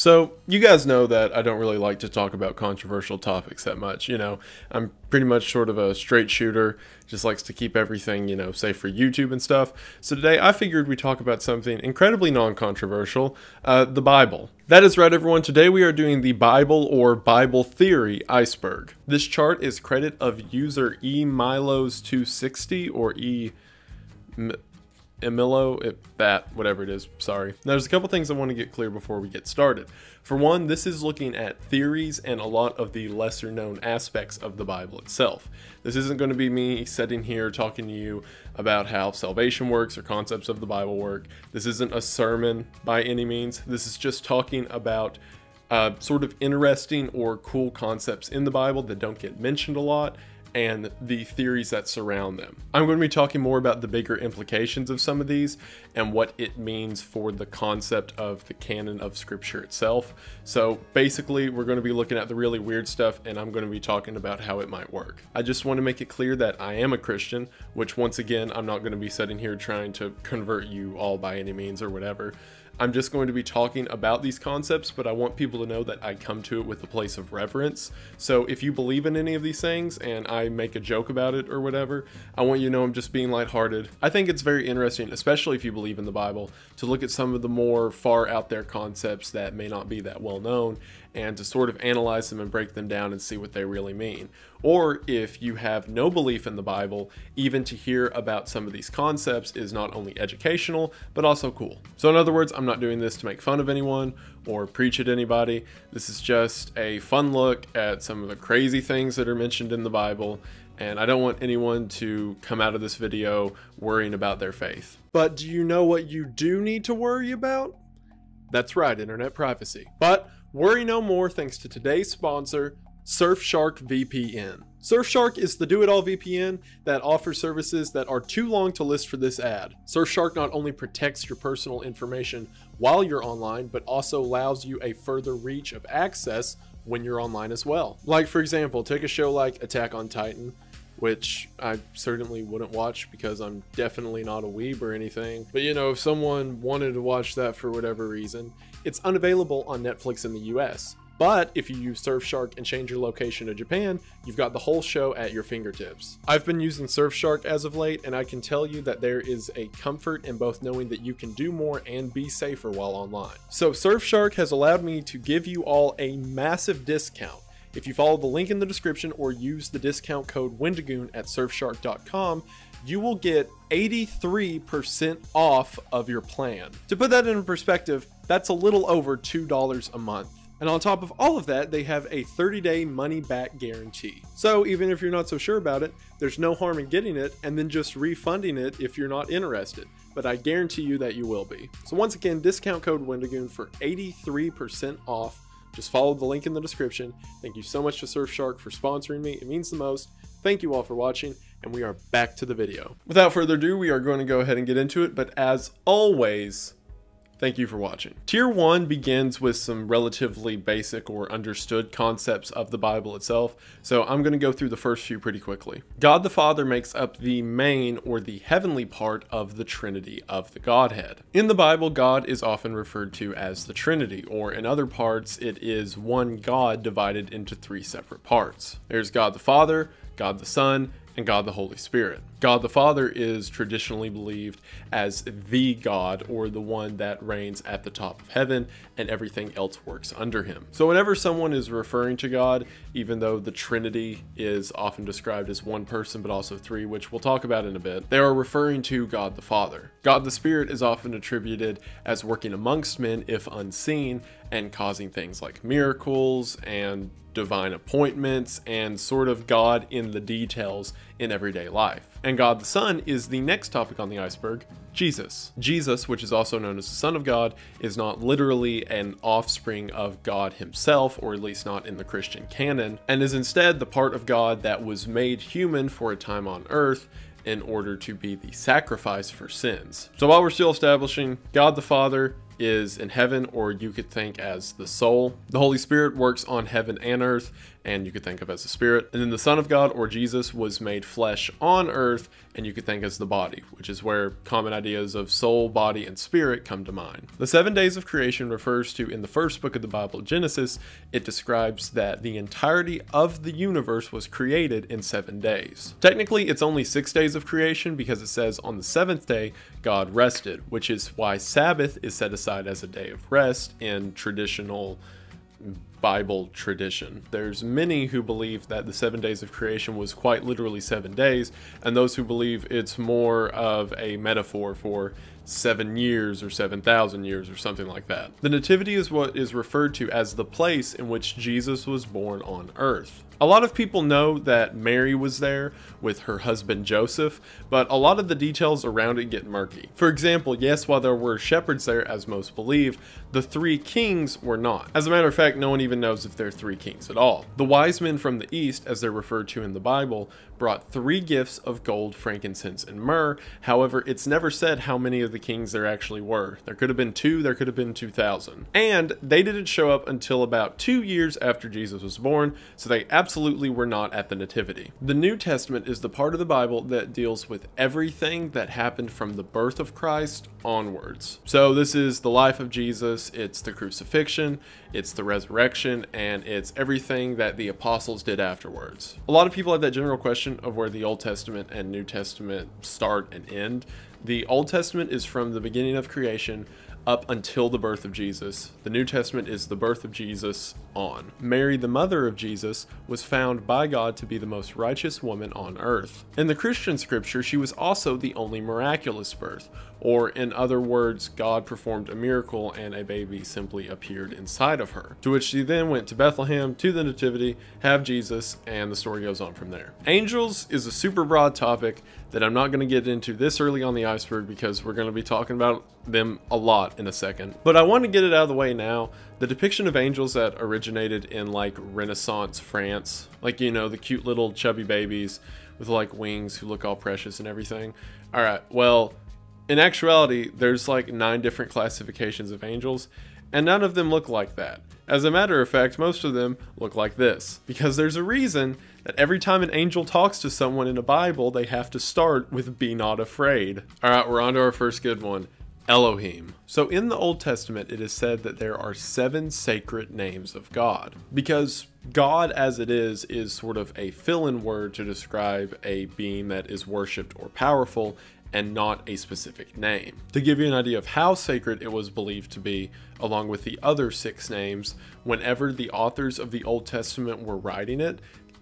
So, you guys know that I don't really like to talk about controversial topics that much. You know, I'm pretty much sort of a straight shooter, just likes to keep everything, you know, safe for YouTube and stuff. So, today I figured we talk about something incredibly non controversial uh, the Bible. That is right, everyone. Today we are doing the Bible or Bible theory iceberg. This chart is credit of user E Milos 260 or E. Emilo, it, that, whatever it is, sorry. Now, there's a couple things I want to get clear before we get started. For one, this is looking at theories and a lot of the lesser known aspects of the Bible itself. This isn't going to be me sitting here talking to you about how salvation works or concepts of the Bible work. This isn't a sermon by any means. This is just talking about uh, sort of interesting or cool concepts in the Bible that don't get mentioned a lot and the theories that surround them. I'm going to be talking more about the bigger implications of some of these and what it means for the concept of the canon of scripture itself. So basically, we're going to be looking at the really weird stuff and I'm going to be talking about how it might work. I just want to make it clear that I am a Christian, which once again, I'm not going to be sitting here trying to convert you all by any means or whatever. I'm just going to be talking about these concepts, but I want people to know that I come to it with a place of reverence. So if you believe in any of these things and I make a joke about it or whatever, I want you to know I'm just being lighthearted. I think it's very interesting, especially if you believe in the Bible, to look at some of the more far out there concepts that may not be that well known and to sort of analyze them and break them down and see what they really mean. Or if you have no belief in the Bible, even to hear about some of these concepts is not only educational, but also cool. So, in other words, I'm not doing this to make fun of anyone or preach at anybody. This is just a fun look at some of the crazy things that are mentioned in the Bible. And I don't want anyone to come out of this video worrying about their faith. But do you know what you do need to worry about? That's right, internet privacy. But Worry no more thanks to today's sponsor, Surfshark VPN. Surfshark is the do-it-all VPN that offers services that are too long to list for this ad. Surfshark not only protects your personal information while you're online, but also allows you a further reach of access when you're online as well. Like for example, take a show like Attack on Titan, which I certainly wouldn't watch because I'm definitely not a weeb or anything. But you know, if someone wanted to watch that for whatever reason, it's unavailable on Netflix in the US. But if you use Surfshark and change your location to Japan, you've got the whole show at your fingertips. I've been using Surfshark as of late, and I can tell you that there is a comfort in both knowing that you can do more and be safer while online. So Surfshark has allowed me to give you all a massive discount. If you follow the link in the description or use the discount code Wendigoon at surfshark.com, you will get 83% off of your plan. To put that in perspective, that's a little over $2 a month. And on top of all of that, they have a 30 day money back guarantee. So even if you're not so sure about it, there's no harm in getting it and then just refunding it if you're not interested. But I guarantee you that you will be. So once again, discount code Wendigoon for 83% off. Just follow the link in the description. Thank you so much to Surfshark for sponsoring me. It means the most. Thank you all for watching, and we are back to the video. Without further ado, we are going to go ahead and get into it, but as always, Thank you for watching. Tier 1 begins with some relatively basic or understood concepts of the Bible itself, so I'm going to go through the first few pretty quickly. God the Father makes up the main or the heavenly part of the Trinity of the Godhead. In the Bible, God is often referred to as the Trinity, or in other parts, it is one God divided into three separate parts. There's God the Father, God the Son, and God the Holy Spirit. God the Father is traditionally believed as the God or the one that reigns at the top of heaven and everything else works under him. So, whenever someone is referring to God, even though the Trinity is often described as one person but also three, which we'll talk about in a bit, they are referring to God the Father. God the Spirit is often attributed as working amongst men if unseen and causing things like miracles and divine appointments and sort of God in the details in everyday life. And God the Son is the next topic on the iceberg, Jesus. Jesus, which is also known as the Son of God, is not literally an offspring of God himself, or at least not in the Christian canon, and is instead the part of God that was made human for a time on earth in order to be the sacrifice for sins. So while we're still establishing God the Father, is in heaven, or you could think as the soul. The Holy Spirit works on heaven and earth and you could think of as a spirit. And then the Son of God or Jesus was made flesh on earth, and you could think as the body, which is where common ideas of soul, body, and spirit come to mind. The seven days of creation refers to, in the first book of the Bible, Genesis, it describes that the entirety of the universe was created in seven days. Technically, it's only six days of creation because it says on the seventh day, God rested, which is why Sabbath is set aside as a day of rest in traditional Bible tradition. There's many who believe that the seven days of creation was quite literally seven days, and those who believe it's more of a metaphor for seven years or 7,000 years or something like that. The Nativity is what is referred to as the place in which Jesus was born on earth. A lot of people know that Mary was there with her husband Joseph, but a lot of the details around it get murky. For example, yes, while there were shepherds there, as most believe, the three kings were not. As a matter of fact, no one even knows if they're three kings at all. The wise men from the east, as they're referred to in the Bible, brought three gifts of gold, frankincense, and myrrh. However, it's never said how many of the kings there actually were. There could have been two, there could have been 2,000. And they didn't show up until about two years after Jesus was born, so they absolutely were not at the Nativity. The New Testament is the part of the Bible that deals with everything that happened from the birth of Christ onwards. So this is the life of Jesus, it's the crucifixion, it's the resurrection, and it's everything that the apostles did afterwards. A lot of people have that general question of where the Old Testament and New Testament start and end. The Old Testament is from the beginning of creation up until the birth of Jesus. The New Testament is the birth of Jesus on. Mary, the mother of Jesus, was found by God to be the most righteous woman on earth. In the Christian scripture, she was also the only miraculous birth, or in other words, God performed a miracle and a baby simply appeared inside of her. To which she then went to Bethlehem to the Nativity, have Jesus, and the story goes on from there. Angels is a super broad topic that I'm not going to get into this early on the iceberg because we're going to be talking about them a lot in a second. But I want to get it out of the way now. The depiction of angels that originated in like Renaissance France, like you know, the cute little chubby babies with like wings who look all precious and everything. All right, well, in actuality, there's like nine different classifications of angels, and none of them look like that. As a matter of fact, most of them look like this, because there's a reason that every time an angel talks to someone in a Bible, they have to start with be not afraid. All right, we're on to our first good one. Elohim. So in the Old Testament, it is said that there are seven sacred names of God. Because God, as it is, is sort of a fill in word to describe a being that is worshipped or powerful, and not a specific name. To give you an idea of how sacred it was believed to be, along with the other six names, whenever the authors of the Old Testament were writing it,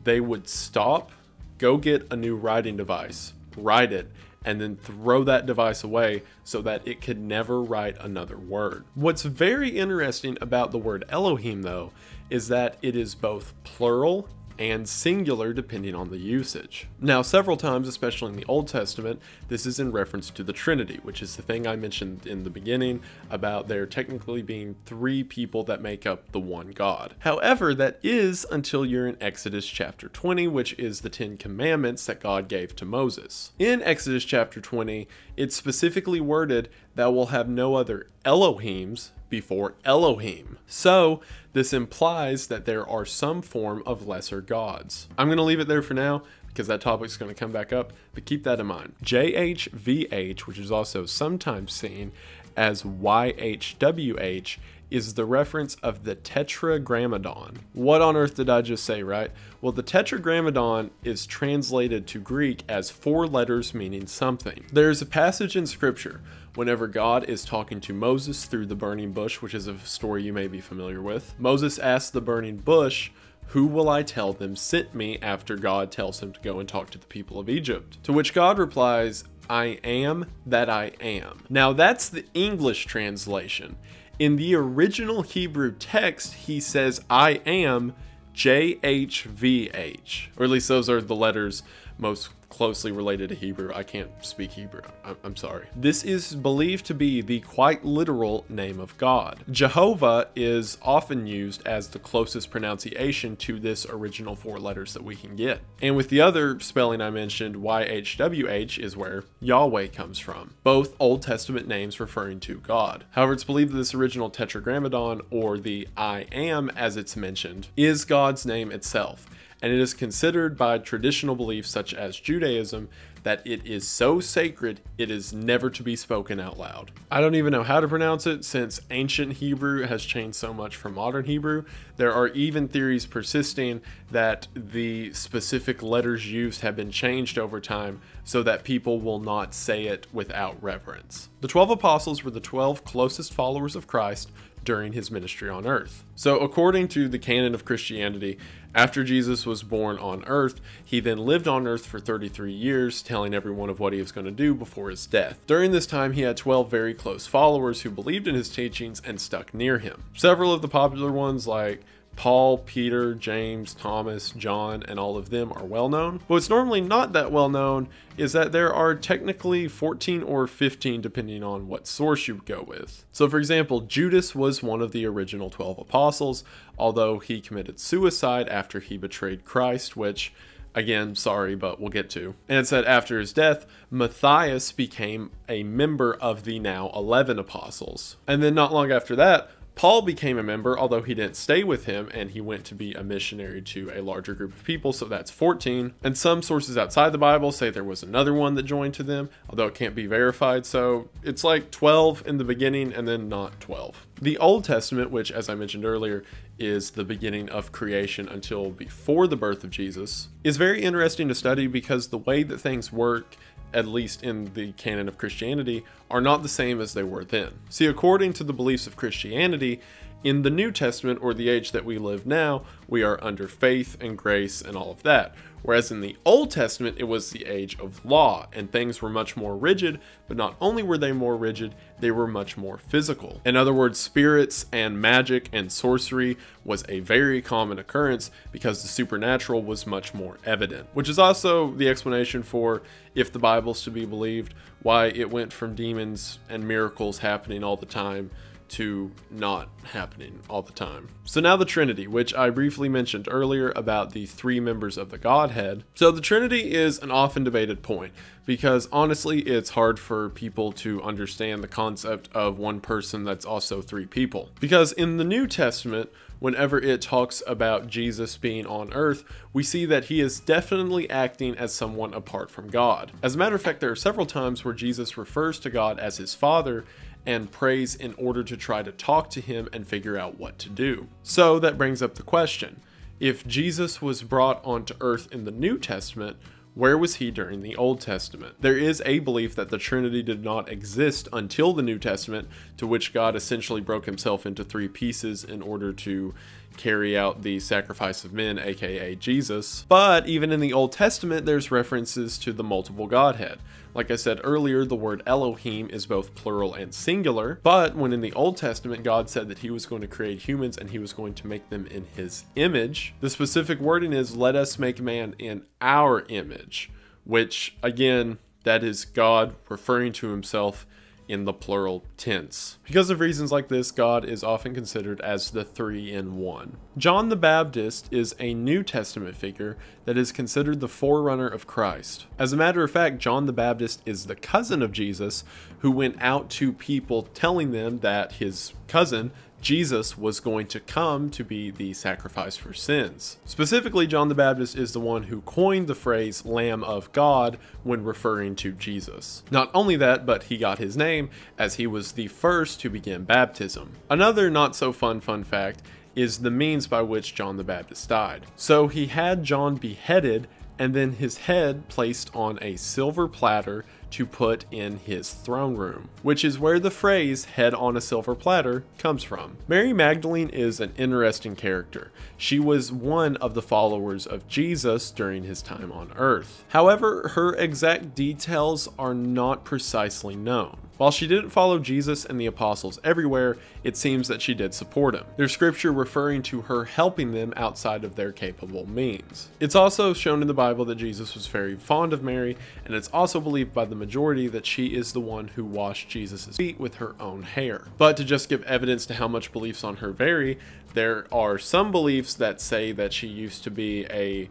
they would stop, go get a new writing device, write it, and then throw that device away so that it could never write another word. What's very interesting about the word Elohim, though, is that it is both plural and singular depending on the usage. Now, several times, especially in the Old Testament, this is in reference to the Trinity, which is the thing I mentioned in the beginning about there technically being three people that make up the one God. However, that is until you're in Exodus chapter 20, which is the Ten Commandments that God gave to Moses. In Exodus chapter 20, it's specifically worded that we'll have no other Elohims before Elohim. So, this implies that there are some form of lesser gods. I'm going to leave it there for now because that topic is going to come back up, but keep that in mind. JHVH, which is also sometimes seen as YHWH, is the reference of the Tetragrammaton. What on earth did I just say, right? Well, the Tetragrammaton is translated to Greek as four letters meaning something. There's a passage in scripture whenever God is talking to Moses through the burning bush, which is a story you may be familiar with. Moses asks the burning bush, who will I tell them sent me after God tells him to go and talk to the people of Egypt? To which God replies, I am that I am. Now that's the English translation. In the original Hebrew text, he says, I am JHVH, or at least those are the letters most closely related to Hebrew. I can't speak Hebrew. I'm, I'm, sorry. This is believed to be the quite literal name of God. Jehovah is often used as the closest pronunciation to this original four letters that we can get. And with the other spelling I mentioned, YHWH is where Yahweh comes from, both Old Testament names referring to God. However, it's believed that this original tetragrammaton, or the I am as it's mentioned, is God's name itself and it is considered by traditional beliefs such as Judaism that it is so sacred it is never to be spoken out loud. I don't even know how to pronounce it since ancient Hebrew has changed so much from modern Hebrew. There are even theories persisting that the specific letters used have been changed over time so that people will not say it without reverence. The 12 apostles were the 12 closest followers of Christ during his ministry on earth. So, according to the canon of Christianity, after Jesus was born on earth, he then lived on earth for 33 years, telling everyone of what he was going to do before his death. During this time, he had 12 very close followers who believed in his teachings and stuck near him. Several of the popular ones, like Paul, Peter, James, Thomas, John, and all of them are well known. But what's normally not that well known is that there are technically 14 or 15 depending on what source you go with. So, for example, Judas was one of the original 12 apostles, although he committed suicide after he betrayed Christ, which Again, sorry, but we'll get to. And it said after his death, Matthias became a member of the now 11 apostles. And then not long after that, Paul became a member, although he didn't stay with him, and he went to be a missionary to a larger group of people, so that's 14. And some sources outside the Bible say there was another one that joined to them, although it can't be verified, so it's like 12 in the beginning and then not 12. The Old Testament, which, as I mentioned earlier, is the beginning of creation until before the birth of Jesus, is very interesting to study because the way that things work at least in the canon of Christianity, are not the same as they were then. See, according to the beliefs of Christianity, in the New Testament, or the age that we live now, we are under faith and grace and all of that. Whereas in the Old Testament, it was the age of law, and things were much more rigid, but not only were they more rigid, they were much more physical. In other words, spirits and magic and sorcery was a very common occurrence because the supernatural was much more evident, which is also the explanation for, if the Bible's to be believed, why it went from demons and miracles happening all the time to not happening all the time. So now the Trinity, which I briefly mentioned earlier about the three members of the Godhead. So the Trinity is an often debated point because honestly, it's hard for people to understand the concept of one person that's also three people. Because in the New Testament, whenever it talks about Jesus being on earth, we see that he is definitely acting as someone apart from God. As a matter of fact, there are several times where Jesus refers to God as his Father and prays in order to try to talk to him and figure out what to do. So that brings up the question if Jesus was brought onto earth in the New Testament, where was he during the Old Testament? There is a belief that the Trinity did not exist until the New Testament, to which God essentially broke himself into three pieces in order to carry out the sacrifice of men, aka Jesus. But even in the Old Testament, there's references to the multiple Godhead. Like I said earlier, the word Elohim is both plural and singular, but when in the Old Testament God said that he was going to create humans and he was going to make them in his image, the specific wording is, let us make man in our image, which again, that is God referring to himself in the plural tense. Because of reasons like this, God is often considered as the three in one. John the Baptist is a New Testament figure that is considered the forerunner of Christ. As a matter of fact, John the Baptist is the cousin of Jesus who went out to people telling them that his cousin, Jesus was going to come to be the sacrifice for sins. Specifically, John the Baptist is the one who coined the phrase Lamb of God when referring to Jesus. Not only that, but he got his name as he was the first to begin baptism. Another not so fun fun fact is the means by which John the Baptist died. So he had John beheaded and then his head placed on a silver platter to put in his throne room, which is where the phrase head on a silver platter comes from. Mary Magdalene is an interesting character. She was one of the followers of Jesus during his time on earth. However, her exact details are not precisely known. While she didn't follow Jesus and the apostles everywhere, it seems that she did support him. There's scripture referring to her helping them outside of their capable means. It's also shown in the Bible that Jesus was very fond of Mary, and it's also believed by the majority that she is the one who washed Jesus' feet with her own hair. But to just give evidence to how much beliefs on her vary, there are some beliefs that say that she used to be a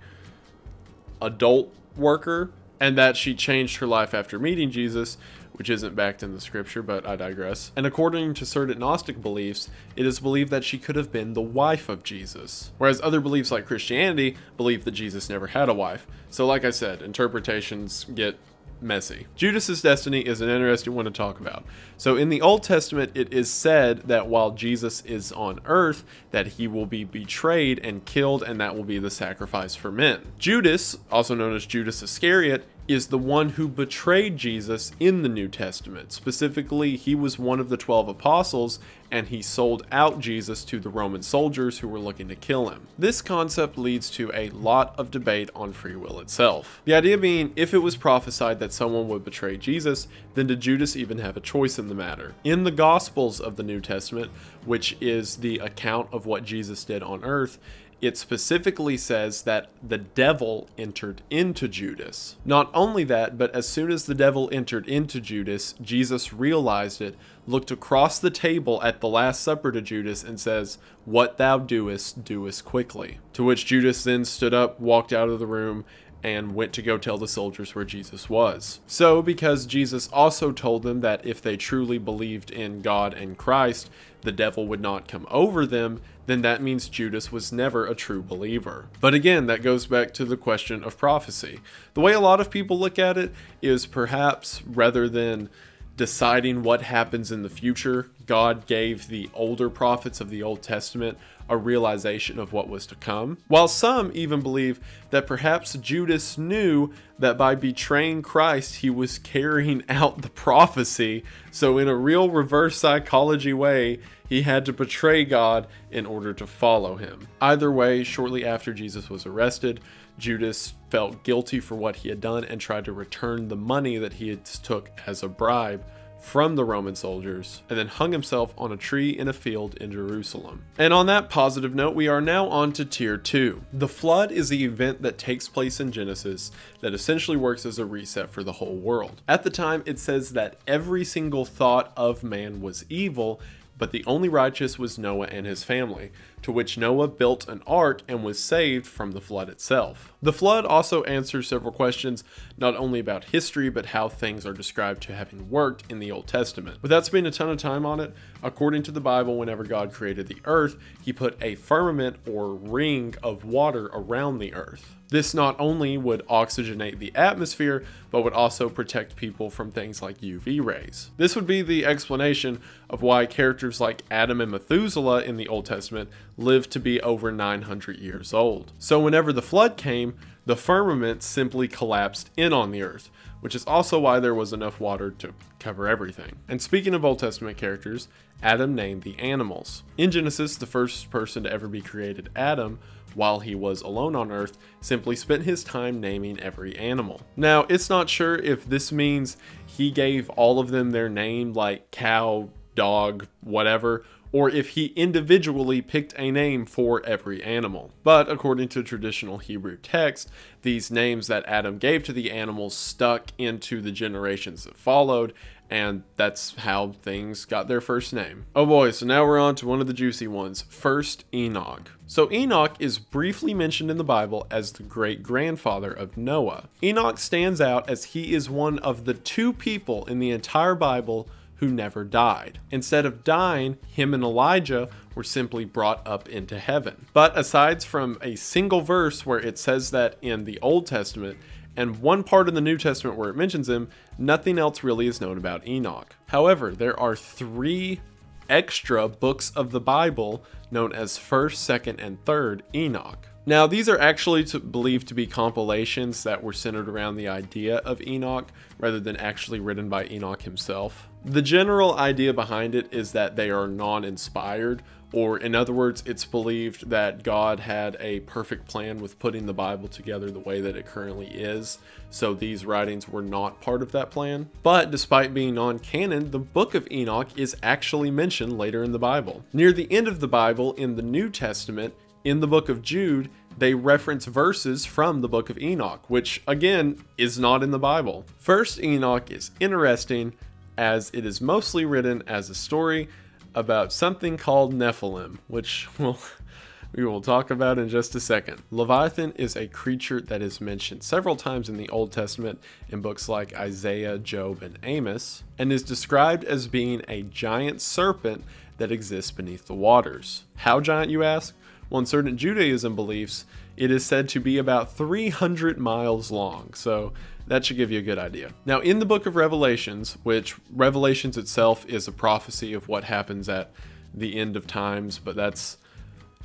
adult worker and that she changed her life after meeting Jesus, which isn't backed in the scripture, but I digress. And according to certain Gnostic beliefs, it is believed that she could have been the wife of Jesus. Whereas other beliefs like Christianity believe that Jesus never had a wife. So like I said, interpretations get messy. Judas's destiny is an interesting one to talk about. So in the Old Testament it is said that while Jesus is on earth that he will be betrayed and killed and that will be the sacrifice for men. Judas, also known as Judas Iscariot, is the one who betrayed Jesus in the New Testament. Specifically, he was one of the 12 apostles and he sold out Jesus to the Roman soldiers who were looking to kill him. This concept leads to a lot of debate on free will itself. The idea being, if it was prophesied that someone would betray Jesus, then did Judas even have a choice in the matter? In the Gospels of the New Testament, which is the account of what Jesus did on earth, it specifically says that the devil entered into Judas. Not only that, but as soon as the devil entered into Judas, Jesus realized it, looked across the table at the Last Supper to Judas, and says, What thou doest, doest quickly. To which Judas then stood up, walked out of the room, and went to go tell the soldiers where Jesus was. So, because Jesus also told them that if they truly believed in God and Christ, the devil would not come over them, then that means Judas was never a true believer. But again, that goes back to the question of prophecy. The way a lot of people look at it is perhaps rather than deciding what happens in the future, God gave the older prophets of the Old Testament a realization of what was to come. While some even believe that perhaps Judas knew that by betraying Christ, he was carrying out the prophecy. So, in a real reverse psychology way, he had to betray God in order to follow him. Either way, shortly after Jesus was arrested, Judas felt guilty for what he had done and tried to return the money that he had took as a bribe from the Roman soldiers and then hung himself on a tree in a field in Jerusalem. And on that positive note, we are now on to tier 2. The flood is the event that takes place in Genesis that essentially works as a reset for the whole world. At the time, it says that every single thought of man was evil but the only righteous was Noah and his family, to which Noah built an ark and was saved from the flood itself. The flood also answers several questions, not only about history, but how things are described to having worked in the Old Testament. Without spending a ton of time on it, according to the Bible, whenever God created the earth, he put a firmament or ring of water around the earth. This not only would oxygenate the atmosphere, but would also protect people from things like UV rays. This would be the explanation of why characters like Adam and Methuselah in the Old Testament lived to be over 900 years old. So whenever the flood came, the firmament simply collapsed in on the earth, which is also why there was enough water to cover everything. And speaking of Old Testament characters, Adam named the animals. In Genesis, the first person to ever be created, Adam, while he was alone on Earth, simply spent his time naming every animal. Now, it's not sure if this means he gave all of them their name, like cow, dog, whatever, or if he individually picked a name for every animal. But according to traditional Hebrew text, these names that Adam gave to the animals stuck into the generations that followed, and that's how things got their first name. Oh boy, so now we're on to one of the juicy ones. First, Enoch. So Enoch is briefly mentioned in the Bible as the great grandfather of Noah. Enoch stands out as he is one of the two people in the entire Bible who never died. Instead of dying, him and Elijah were simply brought up into heaven. But aside from a single verse where it says that in the Old Testament, and one part in the New Testament where it mentions him, nothing else really is known about Enoch. However, there are three extra books of the Bible known as 1st, 2nd, and 3rd Enoch. Now, these are actually to, believed to be compilations that were centered around the idea of Enoch rather than actually written by Enoch himself. The general idea behind it is that they are non inspired, Or, in other words, it's believed that God had a perfect plan with putting the Bible together the way that it currently is, so these writings were not part of that plan. But despite being non canon, the book of Enoch is actually mentioned later in the Bible. Near the end of the Bible, in the New Testament, in the book of Jude, they reference verses from the book of Enoch, which again is not in the Bible. First Enoch is interesting as it is mostly written as a story about something called Nephilim, which we'll, we will talk about in just a second. Leviathan is a creature that is mentioned several times in the Old Testament in books like Isaiah, Job, and Amos, and is described as being a giant serpent that exists beneath the waters. How giant, you ask? Well, in certain Judaism beliefs, it is said to be about 300 miles long, so that should give you a good idea. Now, in the book of Revelations, which Revelations itself is a prophecy of what happens at the end of times, but that's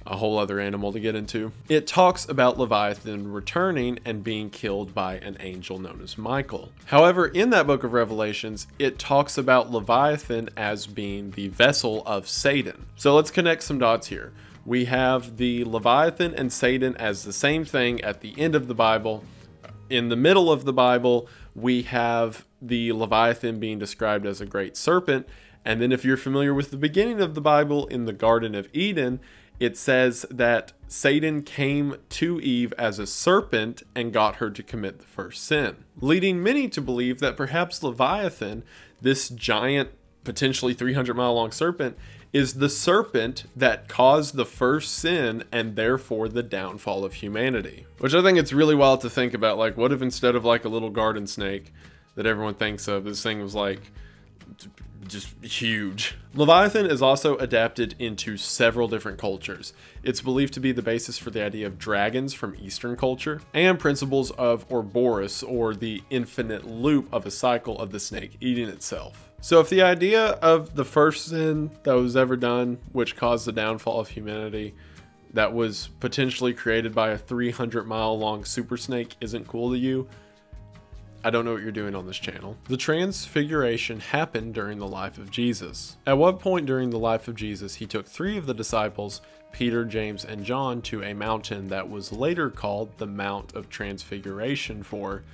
a whole other animal to get into. It talks about Leviathan returning and being killed by an angel known as Michael. However, in that book of Revelations, it talks about Leviathan as being the vessel of Satan. So let's connect some dots here we have the Leviathan and Satan as the same thing at the end of the Bible. In the middle of the Bible, we have the Leviathan being described as a great serpent. And then, if you're familiar with the beginning of the Bible in the Garden of Eden, it says that Satan came to Eve as a serpent and got her to commit the first sin, leading many to believe that perhaps Leviathan, this giant, potentially 300 mile long serpent, is the serpent that caused the first sin and therefore the downfall of humanity. Which I think it's really wild to think about. Like, what if instead of like a little garden snake that everyone thinks of, this thing was like just huge. Leviathan is also adapted into several different cultures. It's believed to be the basis for the idea of dragons from Eastern culture and principles of Ouroboros or the infinite loop of a cycle of the snake eating itself. So if the idea of the first sin that was ever done, which caused the downfall of humanity, that was potentially created by a 300 mile long super snake isn't cool to you, I don't know what you're doing on this channel. The transfiguration happened during the life of Jesus. At what point during the life of Jesus, he took three of the disciples, Peter, James, and John, to a mountain that was later called the Mount of Transfiguration for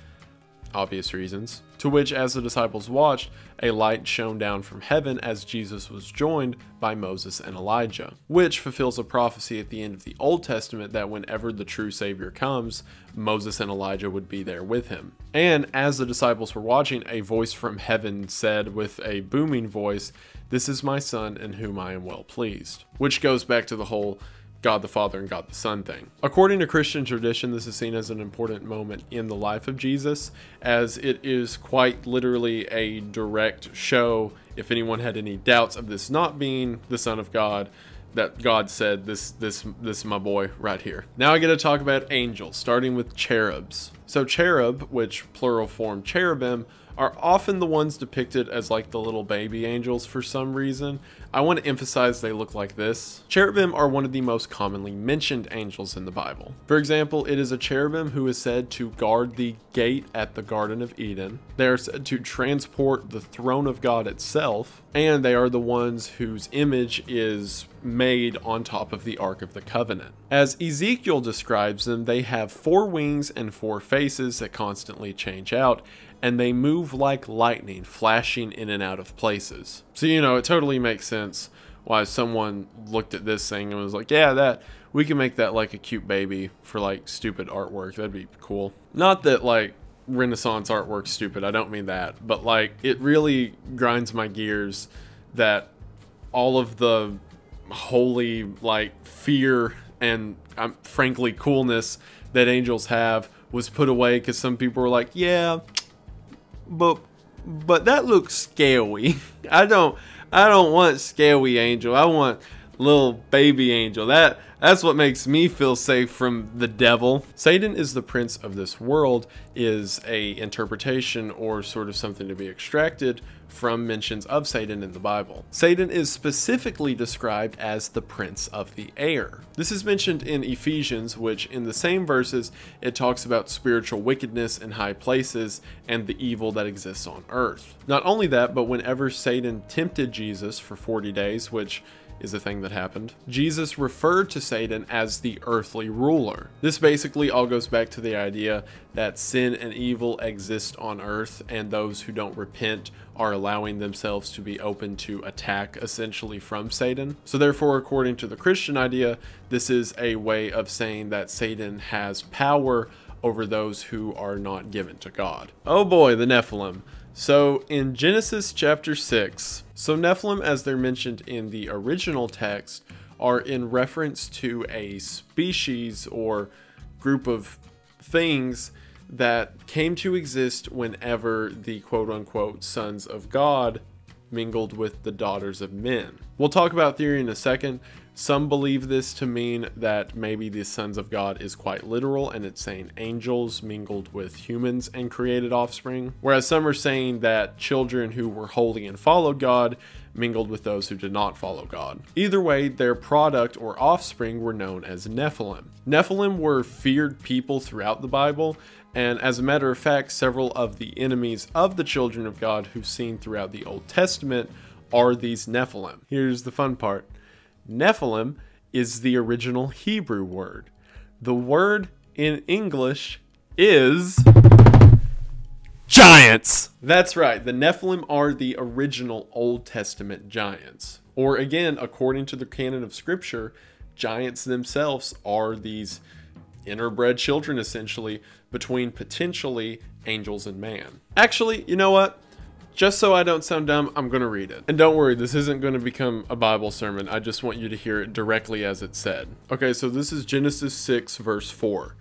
obvious reasons, to which as the disciples watched, a light shone down from heaven as Jesus was joined by Moses and Elijah, which fulfills a prophecy at the end of the Old Testament that whenever the true Savior comes, Moses and Elijah would be there with him. And as the disciples were watching, a voice from heaven said with a booming voice, This is my son in whom I am well pleased, which goes back to the whole God the Father and God the Son thing. According to Christian tradition, this is seen as an important moment in the life of Jesus, as it is quite literally a direct show, if anyone had any doubts of this not being the Son of God, that God said, this, this, this is my boy right here. Now I get to talk about angels, starting with cherubs. So cherub, which plural form cherubim, are often the ones depicted as like the little baby angels for some reason. I want to emphasize they look like this. Cherubim are one of the most commonly mentioned angels in the Bible. For example, it is a cherubim who is said to guard the gate at the Garden of Eden. They are said to transport the throne of God itself, and they are the ones whose image is made on top of the Ark of the Covenant. As Ezekiel describes them, they have four wings and four faces that constantly change out, and they move like lightning, flashing in and out of places. So, you know, it totally makes sense why someone looked at this thing and was like, yeah, that, we can make that like a cute baby for like stupid artwork. That'd be cool. Not that like Renaissance artwork's stupid, I don't mean that, but like it really grinds my gears that all of the holy like fear and um, frankly coolness that angels have was put away because some people were like, yeah, but but that looks scary. I don't I don't want scary angel. I want little baby angel. That that's what makes me feel safe from the devil. Satan is the prince of this world is a interpretation or sort of something to be extracted from mentions of Satan in the Bible. Satan is specifically described as the prince of the air. This is mentioned in Ephesians, which in the same verses it talks about spiritual wickedness in high places and the evil that exists on earth. Not only that, but whenever Satan tempted Jesus for 40 days, which is a thing that happened. Jesus referred to Satan as the earthly ruler. This basically all goes back to the idea that sin and evil exist on earth, and those who don't repent are allowing themselves to be open to attack essentially from Satan. So, therefore, according to the Christian idea, this is a way of saying that Satan has power over those who are not given to God. Oh boy, the Nephilim. So in Genesis chapter 6, so Nephilim, as they're mentioned in the original text, are in reference to a species or group of things that came to exist whenever the quote unquote sons of God mingled with the daughters of men. We'll talk about theory in a second, some believe this to mean that maybe the sons of God is quite literal and it's saying angels mingled with humans and created offspring, whereas some are saying that children who were holy and followed God mingled with those who did not follow God. Either way, their product or offspring were known as Nephilim. Nephilim were feared people throughout the Bible, and as a matter of fact, several of the enemies of the children of God who've seen throughout the Old Testament are these Nephilim. Here's the fun part. Nephilim is the original Hebrew word. The word in English is giants. That's right, the Nephilim are the original Old Testament giants. Or again, according to the canon of scripture, giants themselves are these interbred children essentially between potentially angels and man. Actually, you know what? Just so I don't sound dumb, I'm going to read it. And don't worry, this isn't going to become a Bible sermon. I just want you to hear it directly as it said. Okay, so this is Genesis 6, verse 4.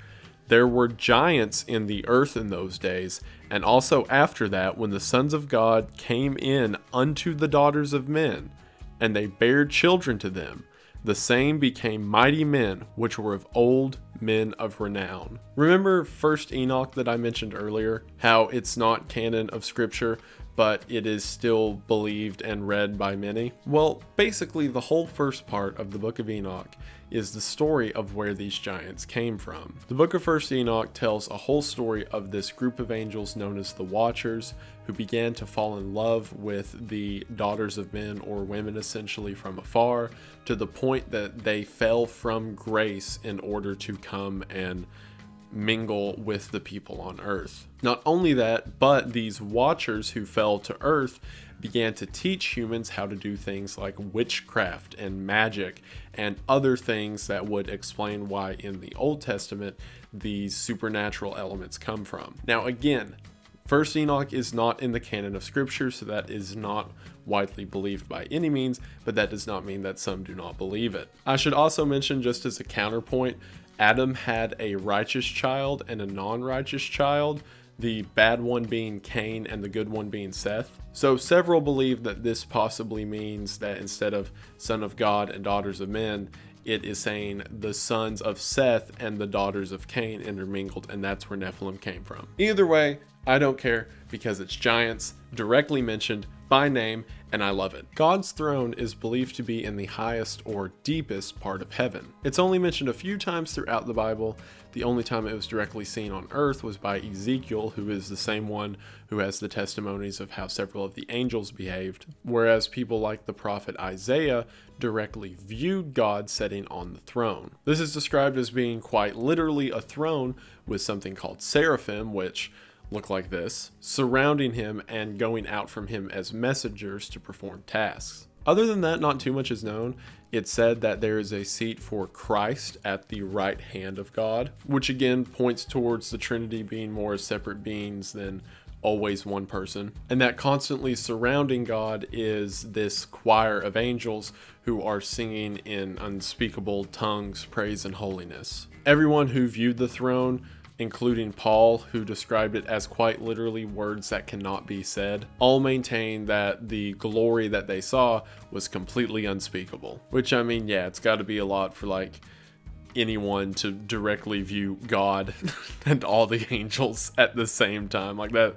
There were giants in the earth in those days, and also after that, when the sons of God came in unto the daughters of men, and they bare children to them. The same became mighty men, which were of old men of renown. Remember First Enoch that I mentioned earlier? How it's not canon of scripture, but it is still believed and read by many? Well, basically, the whole first part of the Book of Enoch is the story of where these giants came from. The book of 1st Enoch tells a whole story of this group of angels known as the Watchers who began to fall in love with the daughters of men or women essentially from afar to the point that they fell from grace in order to come and mingle with the people on earth. Not only that, but these watchers who fell to earth began to teach humans how to do things like witchcraft and magic and other things that would explain why in the Old Testament these supernatural elements come from. Now, again, First Enoch is not in the canon of scripture, so that is not widely believed by any means, but that does not mean that some do not believe it. I should also mention, just as a counterpoint, Adam had a righteous child and a non righteous child, the bad one being Cain and the good one being Seth. So several believe that this possibly means that instead of son of God and daughters of men, it is saying the sons of Seth and the daughters of Cain intermingled, and that's where Nephilim came from. Either way, I don't care because it's giants directly mentioned by name, and I love it. God's throne is believed to be in the highest or deepest part of heaven. It's only mentioned a few times throughout the Bible. The only time it was directly seen on earth was by Ezekiel, who is the same one who has the testimonies of how several of the angels behaved, whereas people like the prophet Isaiah directly viewed God sitting on the throne. This is described as being quite literally a throne with something called seraphim, which look like this, surrounding him and going out from him as messengers to perform tasks. Other than that, not too much is known. It's said that there is a seat for Christ at the right hand of God, which again points towards the Trinity being more separate beings than always one person. And that constantly surrounding God is this choir of angels who are singing in unspeakable tongues, praise, and holiness. Everyone who viewed the throne including Paul, who described it as quite literally words that cannot be said, all maintain that the glory that they saw was completely unspeakable. Which, I mean, yeah, it's got to be a lot for like anyone to directly view God and all the angels at the same time. Like that.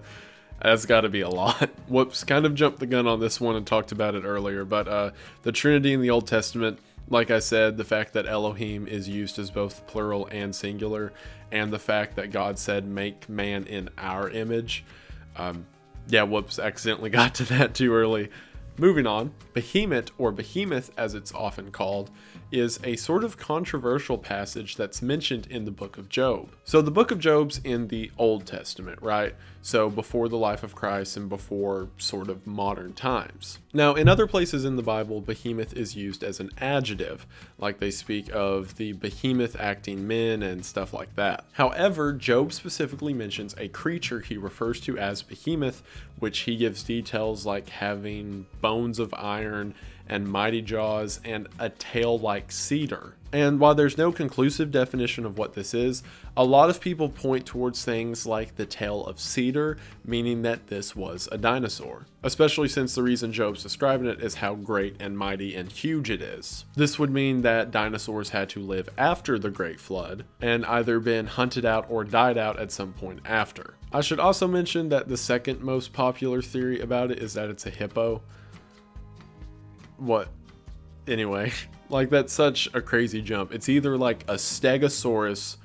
That's got to be a lot. Whoops, kind of jumped the gun on this one and talked about it earlier, but uh, the Trinity in the Old Testament like I said, the fact that Elohim is used as both plural and singular, and the fact that God said, make man in our image. Um, yeah, whoops, accidentally got to that too early. Moving on, Behemoth, or Behemoth as it's often called, is a sort of controversial passage that's mentioned in the book of Job. So, the book of Job's in the Old Testament, right? So, before the life of Christ and before sort of modern times. Now, in other places in the Bible, behemoth is used as an adjective, like they speak of the behemoth acting men and stuff like that. However, Job specifically mentions a creature he refers to as behemoth, which he gives details like having bones of iron and mighty jaws and a tail like cedar. And while there's no conclusive definition of what this is, a lot of people point towards things like the tail of cedar, meaning that this was a dinosaur. Especially since the reason Job's describing it is how great and mighty and huge it is. This would mean that dinosaurs had to live after the Great Flood, and either been hunted out or died out at some point after. I should also mention that the second most popular theory about it is that it's a hippo what anyway like that's such a crazy jump. It's either like a stegosaurus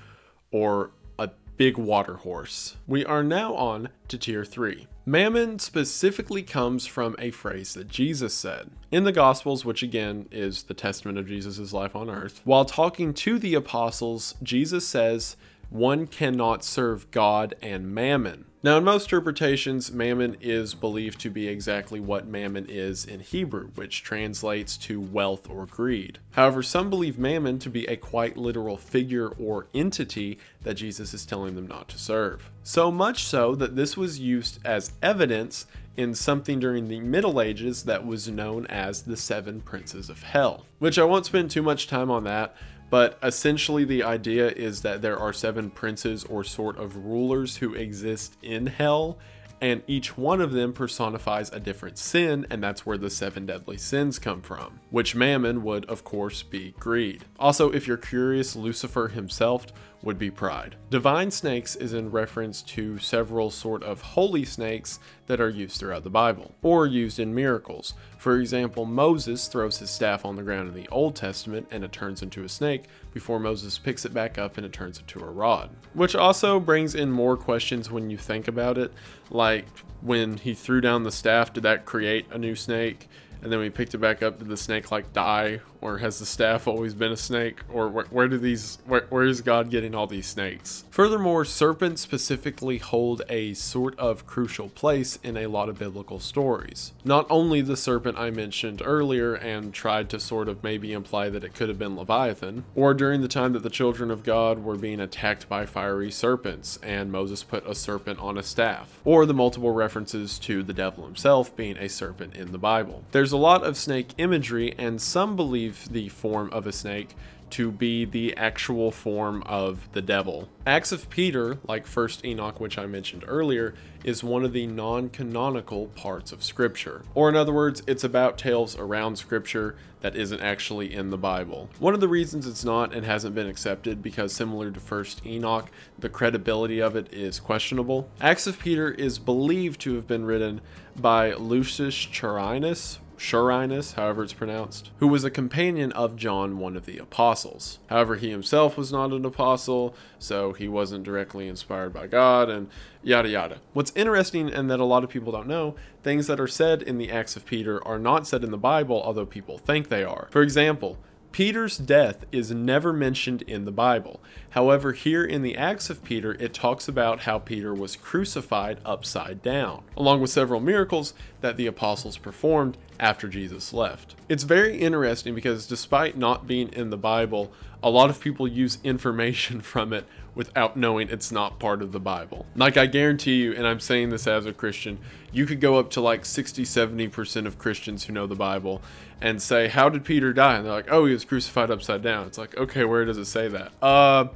or a big water horse. We are now on to tier 3 mammon specifically comes from a phrase that jesus said in the gospels which again is the testament of jesus' life on earth. While talking to the apostles jesus says one cannot serve god and mammon now, in most interpretations, mammon is believed to be exactly what mammon is in Hebrew, which translates to wealth or greed. However, some believe mammon to be a quite literal figure or entity that Jesus is telling them not to serve. So much so that this was used as evidence in something during the Middle Ages that was known as the Seven Princes of Hell, which I won't spend too much time on that but essentially, the idea is that there are seven princes or sort of rulers who exist in hell, and each one of them personifies a different sin, and that's where the seven deadly sins come from, which Mammon would, of course, be greed. Also, if you're curious, Lucifer himself would be pride. Divine snakes is in reference to several sort of holy snakes that are used throughout the Bible, or used in miracles. For example, Moses throws his staff on the ground in the Old Testament and it turns into a snake before Moses picks it back up and it turns into a rod. Which also brings in more questions when you think about it, like when he threw down the staff, did that create a new snake? and then we picked it back up did the snake like die or has the staff always been a snake? Or where, where do these where, where is god getting all these snakes? Furthermore serpents specifically hold a sort of crucial place in a lot of biblical stories. Not only the serpent i mentioned earlier and tried to sort of maybe imply that it could have been leviathan or during the time that the children of god were being attacked by fiery serpents and moses put a serpent on a staff or the multiple references to the devil himself being a serpent in the bible. There's a lot of snake imagery, and some believe the form of a snake to be the actual form of the devil. Acts of Peter, like 1st Enoch, which I mentioned earlier, is one of the non canonical parts of Scripture. Or, in other words, it's about tales around Scripture that isn't actually in the Bible. One of the reasons it's not and hasn't been accepted because, similar to 1st Enoch, the credibility of it is questionable. Acts of Peter is believed to have been written by Lucius Charinus, Shurinus, however it's pronounced, who was a companion of John, one of the apostles. However, he himself was not an apostle, so he wasn't directly inspired by God, and yada yada. What's interesting and that a lot of people don't know, things that are said in the Acts of Peter are not said in the Bible, although people think they are. For example, Peter's death is never mentioned in the Bible. However, here in the Acts of Peter, it talks about how Peter was crucified upside down, along with several miracles that the apostles performed after Jesus left. It's very interesting because despite not being in the Bible, a lot of people use information from it without knowing it's not part of the Bible. Like I guarantee you, and I'm saying this as a Christian, you could go up to like 60, 70% of Christians who know the Bible and say, How did Peter die? And they're like, Oh, he was crucified upside down. It's like, okay, where does it say that? Uh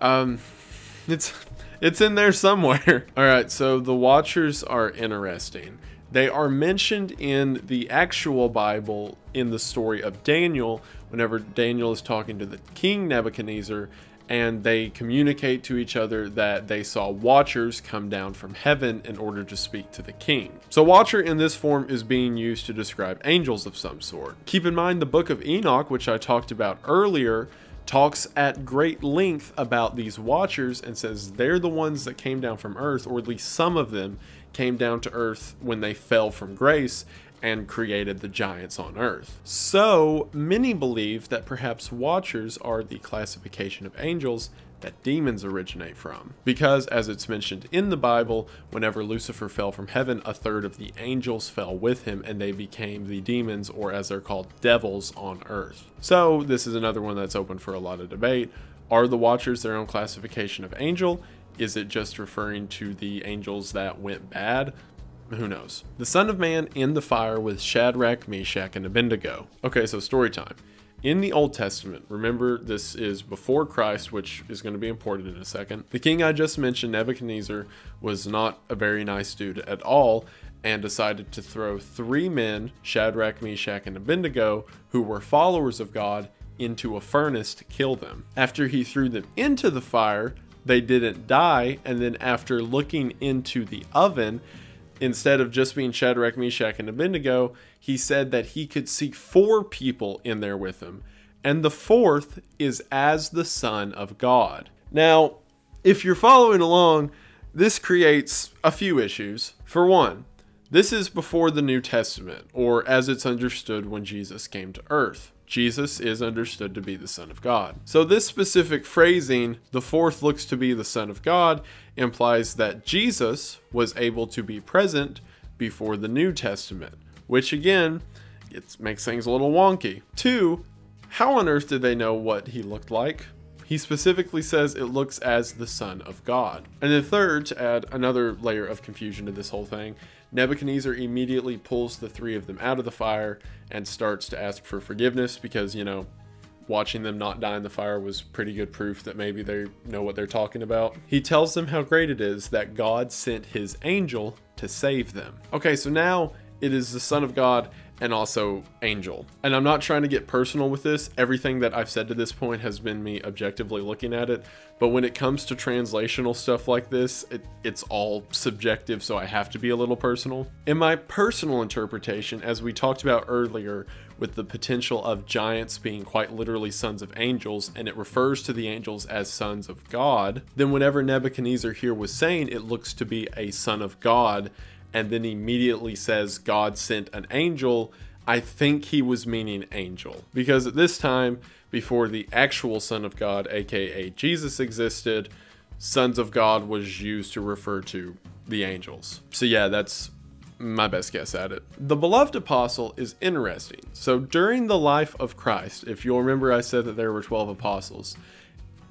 um it's it's in there somewhere. Alright, so the watchers are interesting. They are mentioned in the actual Bible in the story of Daniel, whenever Daniel is talking to the king Nebuchadnezzar, and they communicate to each other that they saw watchers come down from heaven in order to speak to the king. So, watcher in this form is being used to describe angels of some sort. Keep in mind the book of Enoch, which I talked about earlier, talks at great length about these watchers and says they're the ones that came down from earth, or at least some of them came down to earth when they fell from grace and created the giants on earth. So many believe that perhaps watchers are the classification of angels that demons originate from. Because, as it's mentioned in the Bible, whenever Lucifer fell from heaven, a third of the angels fell with him and they became the demons, or as they're called, devils on earth. So, this is another one that's open for a lot of debate. Are the Watchers their own classification of angel? Is it just referring to the angels that went bad? Who knows? The Son of Man in the fire with Shadrach, Meshach, and Abednego. Okay, so story time in the Old Testament, remember this is before Christ, which is going to be important in a second. The king I just mentioned, Nebuchadnezzar, was not a very nice dude at all and decided to throw three men, Shadrach, Meshach, and Abednego, who were followers of God, into a furnace to kill them. After he threw them into the fire, they didn't die, and then after looking into the oven, instead of just being Shadrach, Meshach, and Abednego, he said that he could see four people in there with him. And the fourth is as the Son of God. Now, if you're following along, this creates a few issues. For one, this is before the New Testament, or as it's understood when Jesus came to earth. Jesus is understood to be the Son of God. So, this specific phrasing, the fourth looks to be the Son of God, implies that Jesus was able to be present before the New Testament which again, it makes things a little wonky. Two, how on earth did they know what he looked like? He specifically says it looks as the Son of God. And then third, to add another layer of confusion to this whole thing, Nebuchadnezzar immediately pulls the three of them out of the fire and starts to ask for forgiveness because, you know, watching them not die in the fire was pretty good proof that maybe they know what they're talking about. He tells them how great it is that God sent his angel to save them. Okay, so now it is the Son of God and also angel. And I'm not trying to get personal with this. Everything that I've said to this point has been me objectively looking at it. But when it comes to translational stuff like this, it, it's all subjective, so I have to be a little personal. In my personal interpretation, as we talked about earlier, with the potential of giants being quite literally sons of angels, and it refers to the angels as sons of God, then whenever Nebuchadnezzar here was saying it looks to be a son of God, and then immediately says God sent an angel, I think he was meaning angel. Because at this time, before the actual Son of God, aka Jesus, existed, sons of God was used to refer to the angels. So, yeah, that's my best guess at it. The beloved apostle is interesting. So, during the life of Christ, if you'll remember, I said that there were 12 apostles.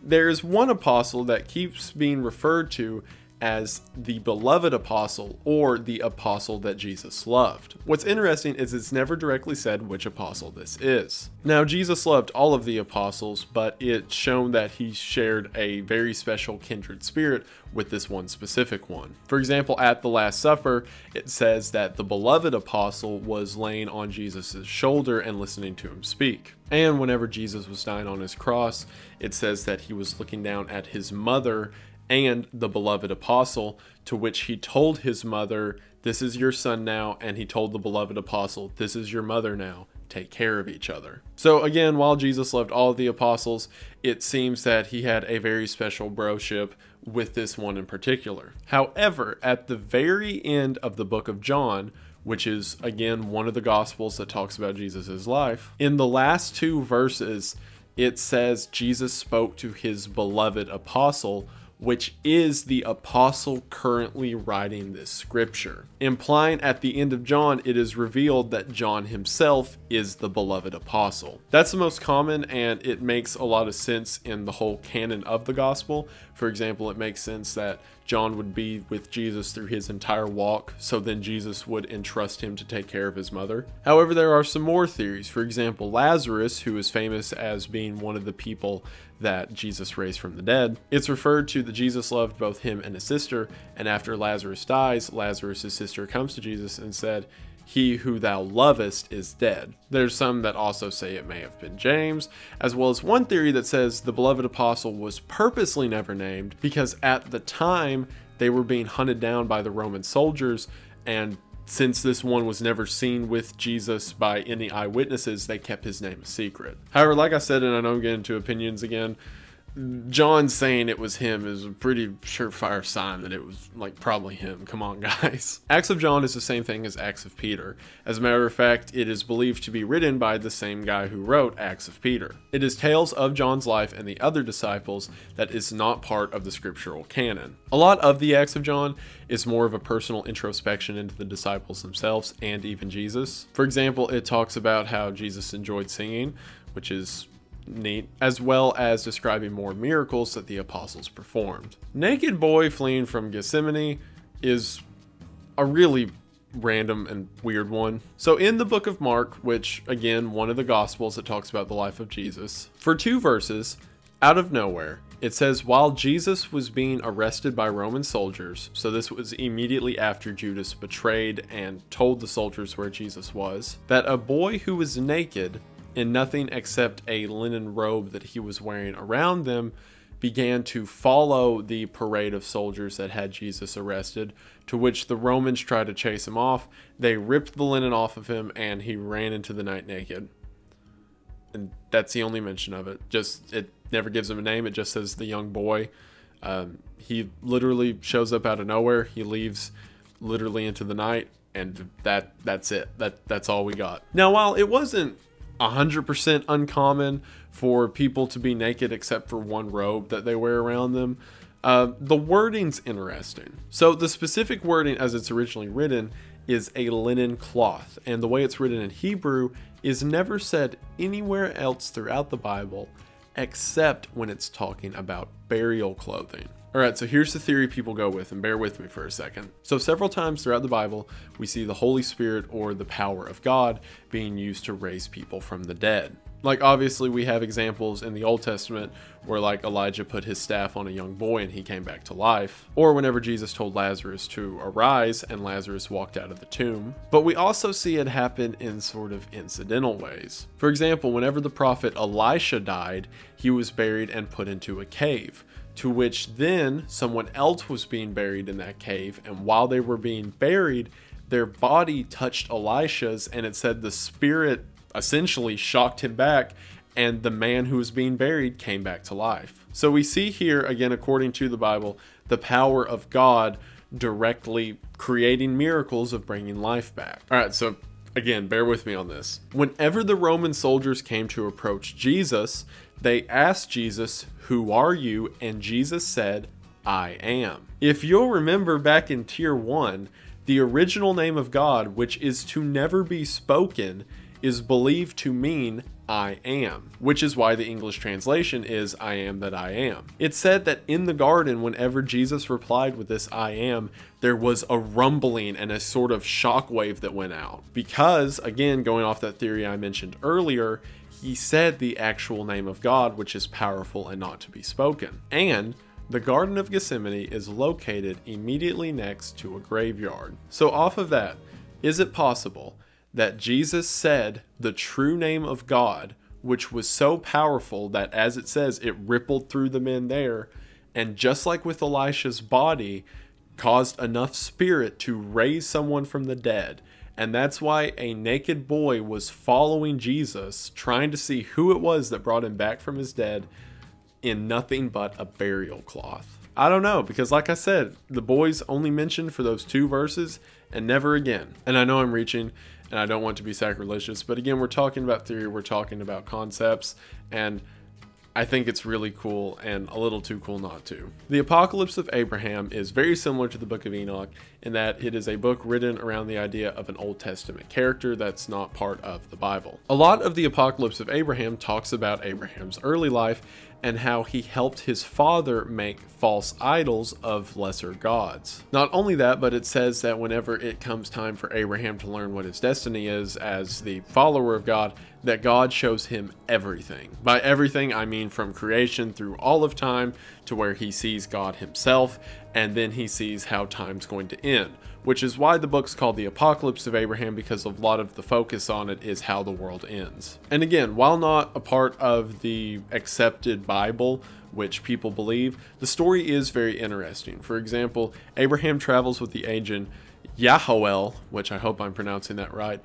There is one apostle that keeps being referred to as the beloved apostle or the apostle that Jesus loved. What's interesting is it's never directly said which apostle this is. Now, Jesus loved all of the apostles, but it's shown that he shared a very special kindred spirit with this one specific one. For example, at the Last Supper, it says that the beloved apostle was laying on Jesus' shoulder and listening to him speak. And whenever Jesus was dying on his cross, it says that he was looking down at his mother and the beloved apostle, to which he told his mother, This is your son now, and he told the beloved apostle, This is your mother now. Take care of each other. So, again, while Jesus loved all the apostles, it seems that he had a very special broship with this one in particular. However, at the very end of the book of John, which is again one of the gospels that talks about Jesus' life, in the last two verses, it says Jesus spoke to his beloved apostle which is the apostle currently writing this scripture. Implying at the end of John, it is revealed that John himself is the beloved apostle. That's the most common, and it makes a lot of sense in the whole canon of the gospel. For example, it makes sense that John would be with Jesus through his entire walk, so then Jesus would entrust him to take care of his mother. However, there are some more theories. For example, Lazarus, who is famous as being one of the people that Jesus raised from the dead, it's referred to that Jesus loved both him and his sister, and after Lazarus dies, Lazarus' sister comes to Jesus and said, he who thou lovest is dead. There's some that also say it may have been James, as well as one theory that says the beloved apostle was purposely never named because at the time they were being hunted down by the Roman soldiers, and since this one was never seen with Jesus by any eyewitnesses, they kept his name a secret. However, like I said, and I don't get into opinions again, John saying it was him is a pretty surefire sign that it was like probably him. Come on, guys. Acts of John is the same thing as Acts of Peter. As a matter of fact, it is believed to be written by the same guy who wrote Acts of Peter. It is tales of John's life and the other disciples that is not part of the scriptural canon. A lot of the Acts of John is more of a personal introspection into the disciples themselves and even Jesus. For example, it talks about how Jesus enjoyed singing, which is neat, as well as describing more miracles that the apostles performed. Naked boy fleeing from Gethsemane is a really random and weird one. So in the book of Mark, which again, one of the gospels that talks about the life of Jesus, for two verses, out of nowhere, it says while Jesus was being arrested by Roman soldiers, so this was immediately after Judas betrayed and told the soldiers where Jesus was, that a boy who was naked in nothing except a linen robe that he was wearing around them, began to follow the parade of soldiers that had Jesus arrested, to which the Romans tried to chase him off. They ripped the linen off of him and he ran into the night naked. And that's the only mention of it. Just, it never gives him a name, it just says the young boy. Um, he literally shows up out of nowhere. He leaves literally into the night, and that that's it. That that's all we got. Now, while it wasn't 100% uncommon for people to be naked except for one robe that they wear around them. Uh, the wording's interesting. So, the specific wording as it's originally written is a linen cloth, and the way it's written in Hebrew is never said anywhere else throughout the Bible except when it's talking about burial clothing. All right, so here's the theory people go with, and bear with me for a second. So, several times throughout the Bible, we see the Holy Spirit or the power of God being used to raise people from the dead. Like, obviously, we have examples in the Old Testament where, like, Elijah put his staff on a young boy and he came back to life. Or whenever Jesus told Lazarus to arise and Lazarus walked out of the tomb. But we also see it happen in sort of incidental ways. For example, whenever the prophet Elisha died, he was buried and put into a cave to which then someone else was being buried in that cave. And while they were being buried, their body touched Elisha's, and it said the spirit essentially shocked him back, and the man who was being buried came back to life. So we see here, again, according to the Bible, the power of God directly creating miracles of bringing life back. All right, so again, bear with me on this. Whenever the Roman soldiers came to approach Jesus, they asked Jesus, Who are you? And Jesus said, I am. If you'll remember back in Tier 1, the original name of God, which is to never be spoken, is believed to mean I am, which is why the English translation is I am that I am. It said that in the garden, whenever Jesus replied with this I am, there was a rumbling and a sort of shockwave that went out. Because, again, going off that theory I mentioned earlier, he said the actual name of God, which is powerful and not to be spoken. And the Garden of Gethsemane is located immediately next to a graveyard. So, off of that, is it possible that Jesus said the true name of God, which was so powerful that, as it says, it rippled through the men there, and just like with Elisha's body, caused enough spirit to raise someone from the dead? And that's why a naked boy was following Jesus, trying to see who it was that brought him back from his dead in nothing but a burial cloth. I don't know, because like I said, the boy's only mentioned for those two verses and never again. And I know I'm reaching and I don't want to be sacrilegious, but again, we're talking about theory, we're talking about concepts, and I think it's really cool and a little too cool not to. The Apocalypse of Abraham is very similar to the Book of Enoch in that it is a book written around the idea of an Old Testament character that's not part of the Bible. A lot of the Apocalypse of Abraham talks about Abraham's early life and how he helped his father make false idols of lesser gods. Not only that, but it says that whenever it comes time for Abraham to learn what his destiny is as the follower of God, that God shows him everything. By everything, I mean from creation through all of time to where he sees God himself, and then he sees how time's going to end which is why the book's called The Apocalypse of Abraham because a lot of the focus on it is how the world ends. And again, while not a part of the accepted Bible, which people believe, the story is very interesting. For example, Abraham travels with the agent Yahoel, which I hope I'm pronouncing that right,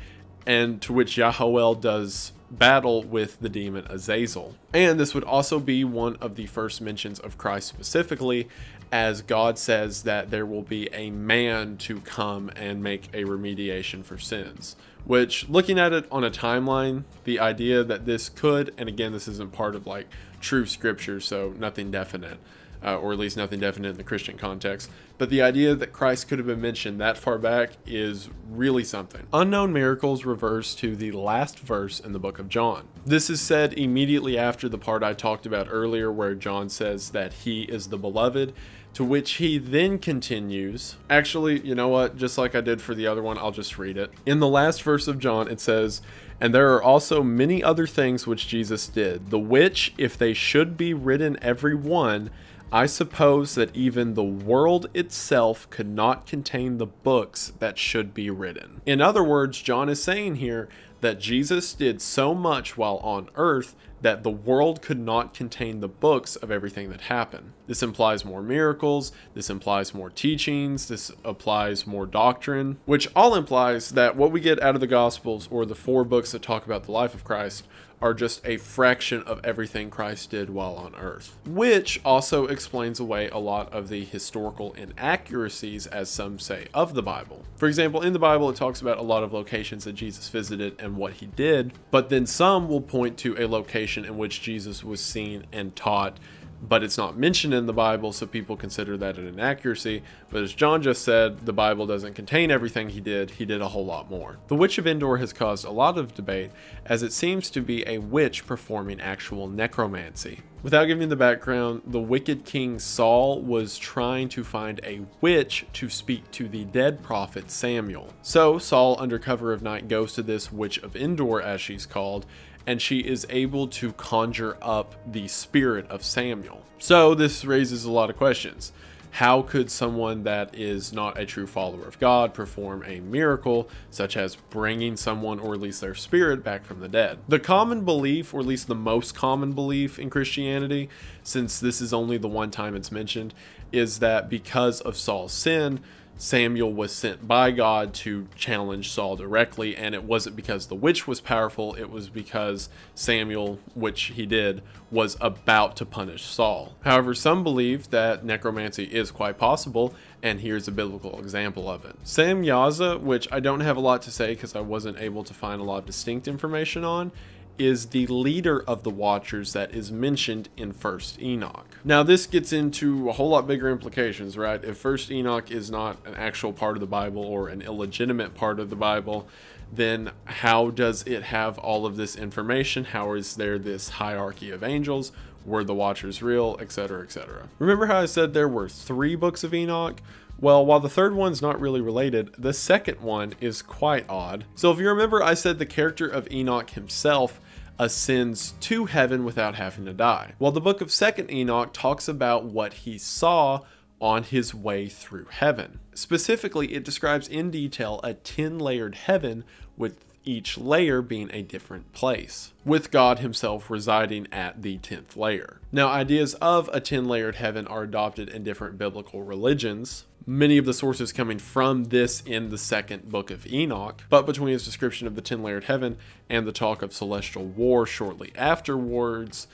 and to which Yahweh does battle with the demon Azazel. And this would also be one of the first mentions of Christ specifically, as God says that there will be a man to come and make a remediation for sins. Which, looking at it on a timeline, the idea that this could, and again, this isn't part of like true scripture, so nothing definite, uh, or at least nothing definite in the Christian context. But the idea that Christ could have been mentioned that far back is really something. Unknown miracles reverse to the last verse in the book of John. This is said immediately after the part I talked about earlier, where John says that he is the beloved. To which he then continues. Actually, you know what? Just like I did for the other one, I'll just read it. In the last verse of John, it says, And there are also many other things which Jesus did, the which, if they should be written every one, I suppose that even the world itself could not contain the books that should be written. In other words, John is saying here that Jesus did so much while on earth that the world could not contain the books of everything that happened. This implies more miracles, this implies more teachings, this applies more doctrine, which all implies that what we get out of the Gospels or the four books that talk about the life of Christ are just a fraction of everything Christ did while on earth, which also explains away a lot of the historical inaccuracies, as some say, of the Bible. For example, in the Bible, it talks about a lot of locations that Jesus visited and what he did, but then some will point to a location in which Jesus was seen and taught but it's not mentioned in the Bible, so people consider that an inaccuracy. But as John just said, the Bible doesn't contain everything he did, he did a whole lot more. The Witch of Endor has caused a lot of debate, as it seems to be a witch performing actual necromancy. Without giving the background, the wicked king Saul was trying to find a witch to speak to the dead prophet Samuel. So Saul, under cover of night, goes to this Witch of Endor, as she's called, and she is able to conjure up the spirit of Samuel. So this raises a lot of questions. How could someone that is not a true follower of God perform a miracle, such as bringing someone or at least their spirit back from the dead? The common belief, or at least the most common belief in Christianity, since this is only the one time it's mentioned, is that because of Saul's sin, Samuel was sent by God to challenge Saul directly, and it wasn't because the witch was powerful, it was because Samuel, which he did, was about to punish Saul. However, some believe that necromancy is quite possible, and here's a biblical example of it. Semyaza, which I don't have a lot to say because I wasn't able to find a lot of distinct information on, is the leader of the Watchers that is mentioned in First Enoch. Now this gets into a whole lot bigger implications, right? If First Enoch is not an actual part of the Bible or an illegitimate part of the Bible, then how does it have all of this information? How is there this hierarchy of angels? Were the Watchers real? Etc. etc. Remember how I said there were three books of Enoch? Well, while the third one's not really related, the second one is quite odd. So if you remember, I said the character of Enoch himself ascends to heaven without having to die. While the book of 2nd Enoch talks about what he saw on his way through heaven. Specifically, it describes in detail a 10 layered heaven with each layer being a different place, with God himself residing at the 10th layer. Now, ideas of a 10 layered heaven are adopted in different biblical religions, many of the sources coming from this in the second book of Enoch, but between his description of the ten layered heaven and the talk of celestial war shortly afterwards,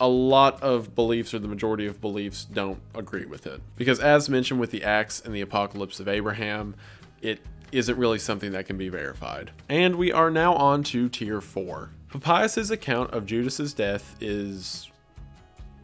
a lot of beliefs or the majority of beliefs don't agree with it. Because as mentioned with the Acts and the Apocalypse of Abraham, it isn't really something that can be verified. And we are now on to tier 4. Papias' account of Judas's death is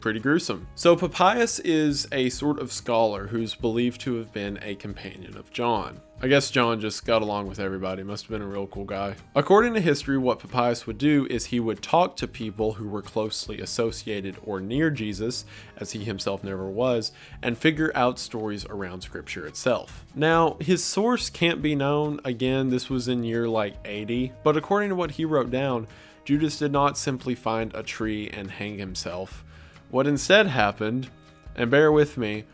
pretty gruesome. So Papias is a sort of scholar who's believed to have been a companion of John. I guess John just got along with everybody, must have been a real cool guy. According to history, what Papias would do is he would talk to people who were closely associated or near Jesus, as he himself never was, and figure out stories around scripture itself. Now, his source can't be known, again, this was in year like 80, but according to what he wrote down, Judas did not simply find a tree and hang himself. What instead happened, and bear with me,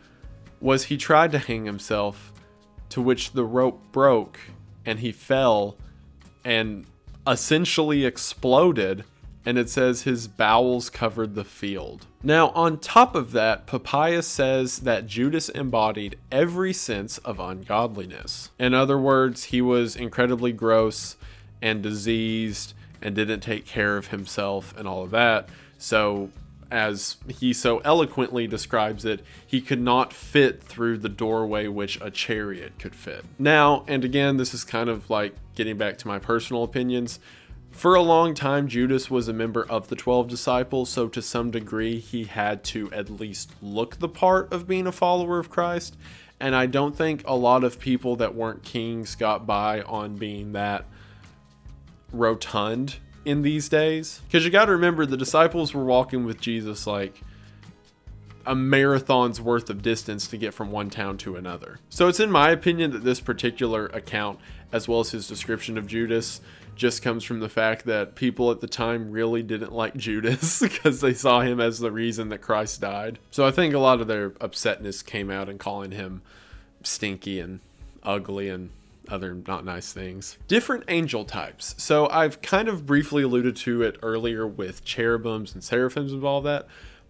was he tried to hang himself, to which the rope broke and he fell and essentially exploded. And it says his bowels covered the field. Now, on top of that, Papias says that Judas embodied every sense of ungodliness. In other words, he was incredibly gross and diseased and didn't take care of himself and all of that. So, as he so eloquently describes it, he could not fit through the doorway which a chariot could fit. Now, and again, this is kind of like getting back to my personal opinions. For a long time, Judas was a member of the 12 disciples, so to some degree, he had to at least look the part of being a follower of Christ. And I don't think a lot of people that weren't kings got by on being that rotund in these days. Because you got to remember, the disciples were walking with Jesus like a marathon's worth of distance to get from one town to another. So it's in my opinion that this particular account, as well as his description of Judas, just comes from the fact that people at the time really didn't like Judas because they saw him as the reason that Christ died. So I think a lot of their upsetness came out in calling him stinky and ugly and other not nice things. Different angel types. So I've kind of briefly alluded to it earlier with cherubims and seraphims and all that.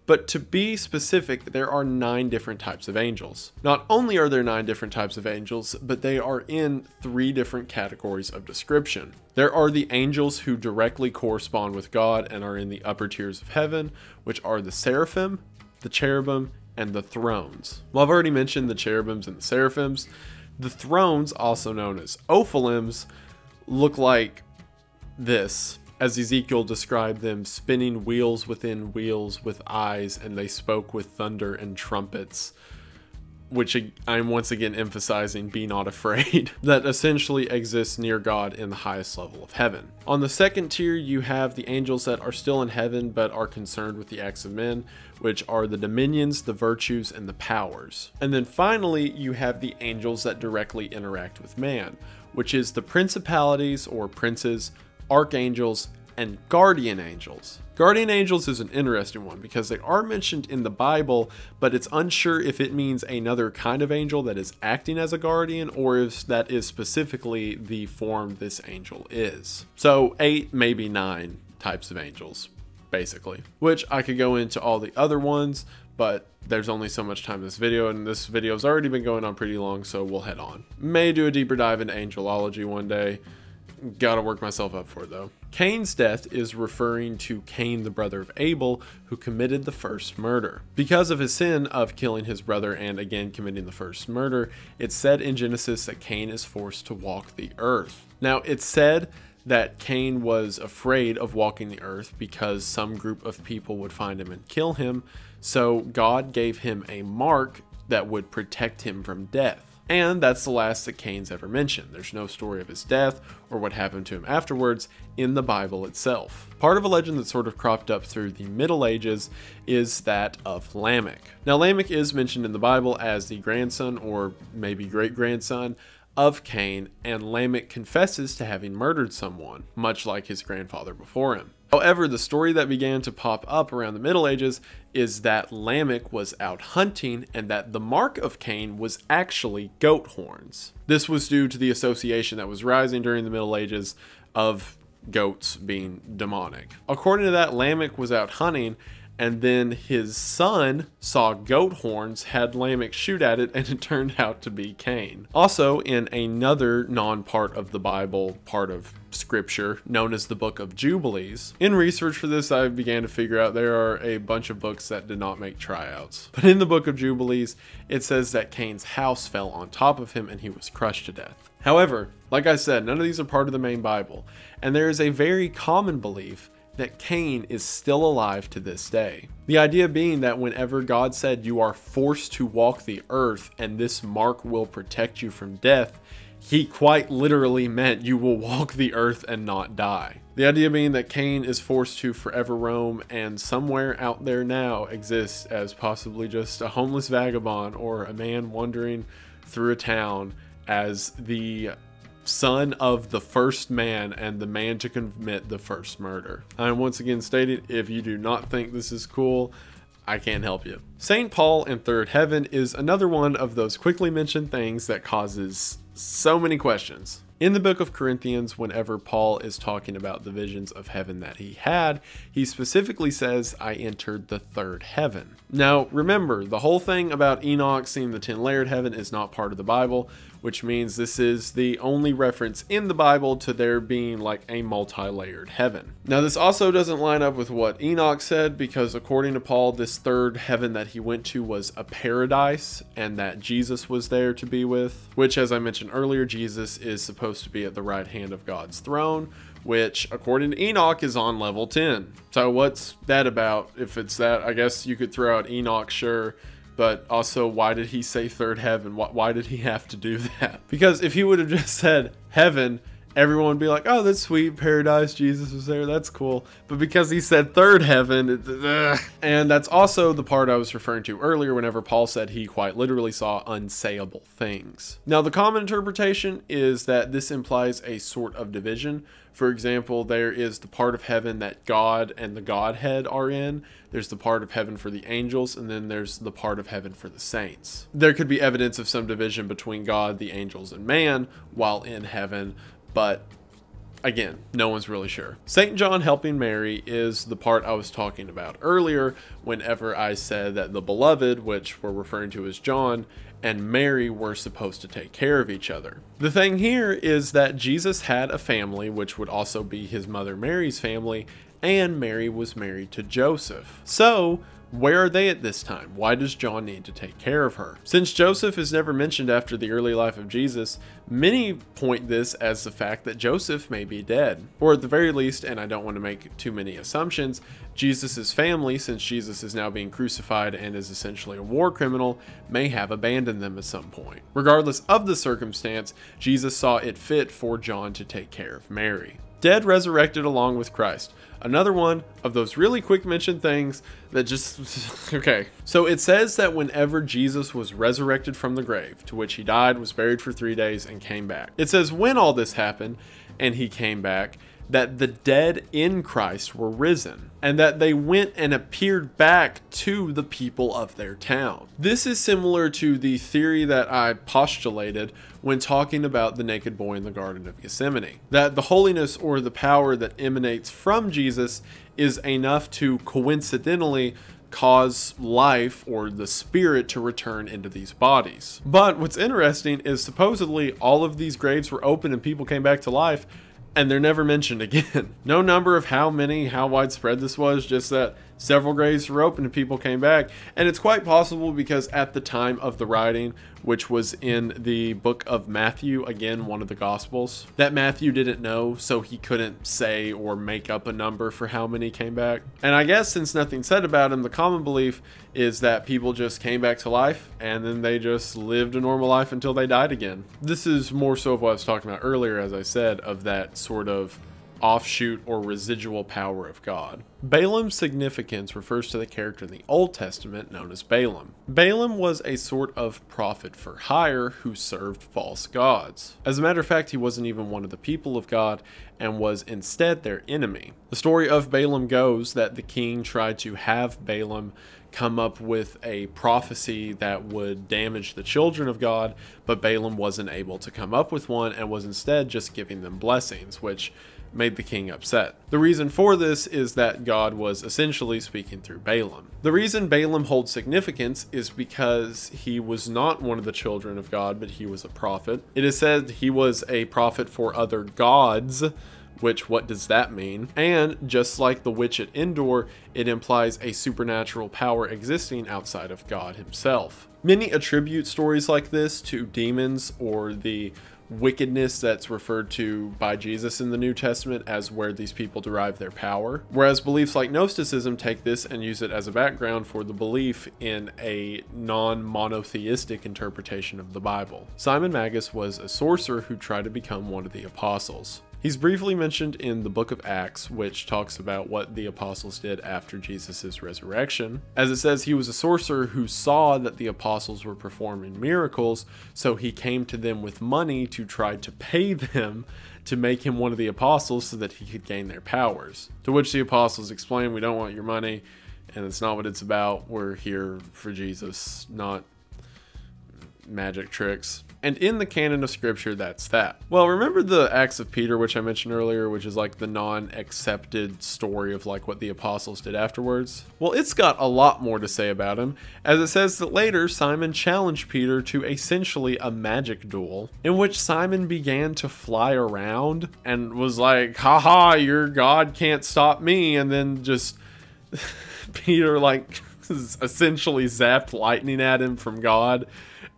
But to be specific, there are nine different types of angels. Not only are there nine different types of angels, but they are in three different categories of description. There are the angels who directly correspond with God and are in the upper tiers of heaven, which are the seraphim, the cherubim, and the thrones. Well, I've already mentioned the cherubims and the seraphims. The thrones, also known as ophanims, look like this as Ezekiel described them, spinning wheels within wheels with eyes, and they spoke with thunder and trumpets. Which I'm once again emphasizing be not afraid, that essentially exists near God in the highest level of heaven. On the second tier, you have the angels that are still in heaven but are concerned with the acts of men, which are the dominions, the virtues, and the powers. And then finally, you have the angels that directly interact with man, which is the principalities or princes, archangels, and guardian angels. Guardian angels is an interesting one because they are mentioned in the Bible, but it's unsure if it means another kind of angel that is acting as a guardian or if that is specifically the form this angel is. So, eight, maybe nine types of angels, basically. Which I could go into all the other ones, but there's only so much time in this video, and this video has already been going on pretty long, so we'll head on. May do a deeper dive into angelology one day. Gotta work myself up for it though. Cain's death is referring to Cain, the brother of Abel, who committed the first murder. Because of his sin of killing his brother and again committing the first murder, it's said in Genesis that Cain is forced to walk the earth. Now, it's said that Cain was afraid of walking the earth because some group of people would find him and kill him, so God gave him a mark that would protect him from death. And that's the last that Cain's ever mentioned. There's no story of his death or what happened to him afterwards in the Bible itself. Part of a legend that sort of cropped up through the Middle Ages is that of Lamech. Now, Lamech is mentioned in the Bible as the grandson or maybe great grandson of Cain, and Lamech confesses to having murdered someone, much like his grandfather before him. However, the story that began to pop up around the Middle Ages is that Lamech was out hunting and that the mark of Cain was actually goat horns. This was due to the association that was rising during the Middle Ages of goats being demonic. According to that, Lamech was out hunting and then his son saw goat horns, had Lamech shoot at it, and it turned out to be Cain. Also, in another non part of the Bible, part of scripture known as the Book of Jubilees. In research for this, I began to figure out there are a bunch of books that did not make tryouts. But in the Book of Jubilees, it says that Cain's house fell on top of him and he was crushed to death. However, like I said, none of these are part of the main Bible, and there is a very common belief that Cain is still alive to this day. The idea being that whenever God said you are forced to walk the earth and this mark will protect you from death, he quite literally meant you will walk the earth and not die. The idea being that Cain is forced to forever roam and somewhere out there now exists as possibly just a homeless vagabond or a man wandering through a town as the son of the first man and the man to commit the first murder. I'm once again stated if you do not think this is cool, I can't help you. St. Paul in Third Heaven is another one of those quickly mentioned things that causes so many questions. In the book of Corinthians, whenever Paul is talking about the visions of heaven that he had, he specifically says, I entered the third heaven. Now, remember, the whole thing about Enoch seeing the 10 layered heaven is not part of the Bible which means this is the only reference in the Bible to there being like a multi layered heaven. Now, this also doesn't line up with what Enoch said because, according to Paul, this third heaven that he went to was a paradise and that Jesus was there to be with, which, as I mentioned earlier, Jesus is supposed to be at the right hand of God's throne which according to Enoch is on level 10. So what's that about? If it's that, I guess you could throw out Enoch, sure, but also why did he say third heaven? Why, did he have to do that? Because if he would have just said heaven, everyone would be like, oh, that's sweet, paradise, Jesus was there, that's cool. But because he said third heaven, and that's also the part I was referring to earlier whenever Paul said he quite literally saw unsayable things. Now, the common interpretation is that this implies a sort of division. For example, there is the part of heaven that God and the Godhead are in, there's the part of heaven for the angels, and then there's the part of heaven for the saints. There could be evidence of some division between God, the angels, and man while in heaven, but again, no one's really sure. St. John helping Mary is the part I was talking about earlier whenever I said that the beloved, which we're referring to as John, and Mary were supposed to take care of each other. The thing here is that Jesus had a family, which would also be his mother Mary's family, and Mary was married to Joseph. So, where are they at this time? Why does John need to take care of her? Since Joseph is never mentioned after the early life of Jesus, many point this as the fact that Joseph may be dead. Or at the very least, and I don't want to make too many assumptions, Jesus' family, since Jesus is now being crucified and is essentially a war criminal, may have abandoned them at some point. Regardless of the circumstance, Jesus saw it fit for John to take care of Mary. Dead resurrected along with Christ. Another one of those really quick mentioned things that just, okay. So it says that whenever Jesus was resurrected from the grave, to which he died, was buried for three days, and came back. It says when all this happened and he came back, that the dead in Christ were risen, and that they went and appeared back to the people of their town. This is similar to the theory that I postulated when talking about the naked boy in the Garden of Gethsemane. That the holiness or the power that emanates from Jesus is enough to coincidentally cause life or the spirit to return into these bodies. But what's interesting is supposedly all of these graves were open and people came back to life and they're never mentioned again. no number of how many, how widespread this was, just that several graves were open and people came back. And it's quite possible because at the time of the writing, which was in the book of Matthew, again, one of the Gospels, that Matthew didn't know, so he couldn't say or make up a number for how many came back. And I guess since nothing said about him, the common belief is that people just came back to life and then they just lived a normal life until they died again. This is more so of what I was talking about earlier, as I said, of that sort of offshoot or residual power of God. Balaam's significance refers to the character in the Old Testament known as Balaam. Balaam was a sort of prophet for hire who served false gods. As a matter of fact, he wasn't even one of the people of God and was instead their enemy. The story of Balaam goes that the king tried to have Balaam come up with a prophecy that would damage the children of God, but Balaam wasn't able to come up with one and was instead just giving them blessings, which made the king upset. The reason for this is that God was essentially speaking through Balaam. The reason Balaam holds significance is because he was not one of the children of God, but he was a prophet. It is said he was a prophet for other gods, which what does that mean? And just like the witch at Endor, it implies a supernatural power existing outside of God himself. Many attribute stories like this to demons or the wickedness that's referred to by Jesus in the New Testament as where these people derive their power. Whereas beliefs like Gnosticism take this and use it as a background for the belief in a non monotheistic interpretation of the Bible. Simon Magus was a sorcerer who tried to become one of the apostles. He's briefly mentioned in the book of Acts, which talks about what the apostles did after Jesus' resurrection. As it says, he was a sorcerer who saw that the apostles were performing miracles, so he came to them with money to try to pay them to make him one of the apostles so that he could gain their powers. To which the apostles explained, We don't want your money, and it's not what it's about. We're here for Jesus, not magic tricks. And in the canon of scripture, that's that. Well, remember the Acts of Peter, which I mentioned earlier, which is like the non accepted story of like what the apostles did afterwards? Well, it's got a lot more to say about him, as it says that later Simon challenged Peter to essentially a magic duel, in which Simon began to fly around and was like, haha, your God can't stop me, and then just Peter like essentially zapped lightning at him from God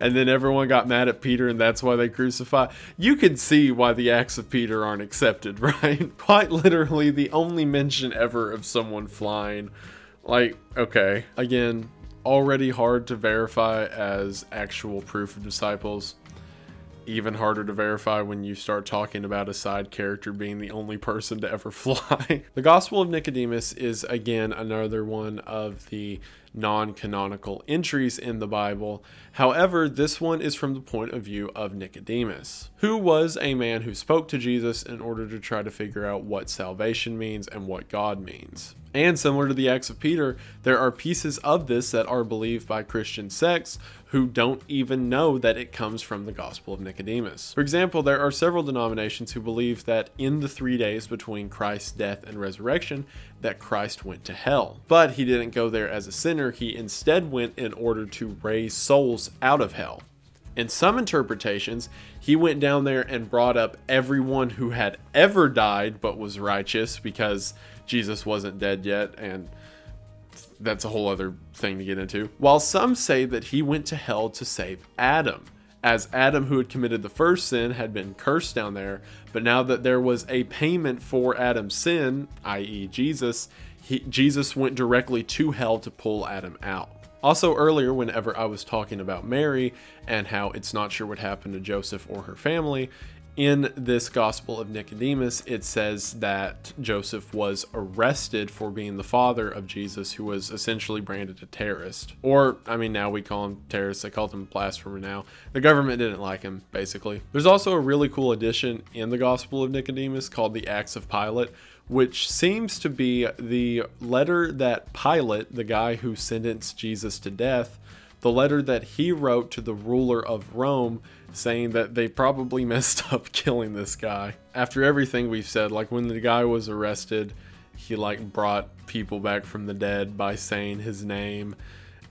and then everyone got mad at Peter, and that's why they crucify. You can see why the acts of Peter aren't accepted, right? Quite literally, the only mention ever of someone flying. Like, okay, again, already hard to verify as actual proof of disciples. Even harder to verify when you start talking about a side character being the only person to ever fly. the Gospel of Nicodemus is again another one of the non canonical entries in the Bible. However, this one is from the point of view of Nicodemus, who was a man who spoke to Jesus in order to try to figure out what salvation means and what God means. And similar to the Acts of Peter, there are pieces of this that are believed by Christian sects who don't even know that it comes from the Gospel of Nicodemus. For example, there are several denominations who believe that in the three days between Christ's death and resurrection, that Christ went to hell. But he didn't go there as a sinner, he instead went in order to raise souls out of hell. In some interpretations, he went down there and brought up everyone who had ever died but was righteous because Jesus wasn't dead yet, and that's a whole other thing to get into. While some say that he went to hell to save Adam, as Adam, who had committed the first sin, had been cursed down there, but now that there was a payment for Adam's sin, i.e., Jesus, he, Jesus went directly to hell to pull Adam out. Also, earlier, whenever I was talking about Mary and how it's not sure what happened to Joseph or her family, in this Gospel of Nicodemus, it says that Joseph was arrested for being the father of Jesus, who was essentially branded a terrorist. Or, I mean, now we call him terrorist. They called him blasphemer now. The government didn't like him, basically. There's also a really cool addition in the Gospel of Nicodemus called the Acts of Pilate, which seems to be the letter that Pilate, the guy who sentenced Jesus to death, the letter that he wrote to the ruler of Rome saying that they probably messed up killing this guy. After everything we've said, like when the guy was arrested, he like brought people back from the dead by saying his name.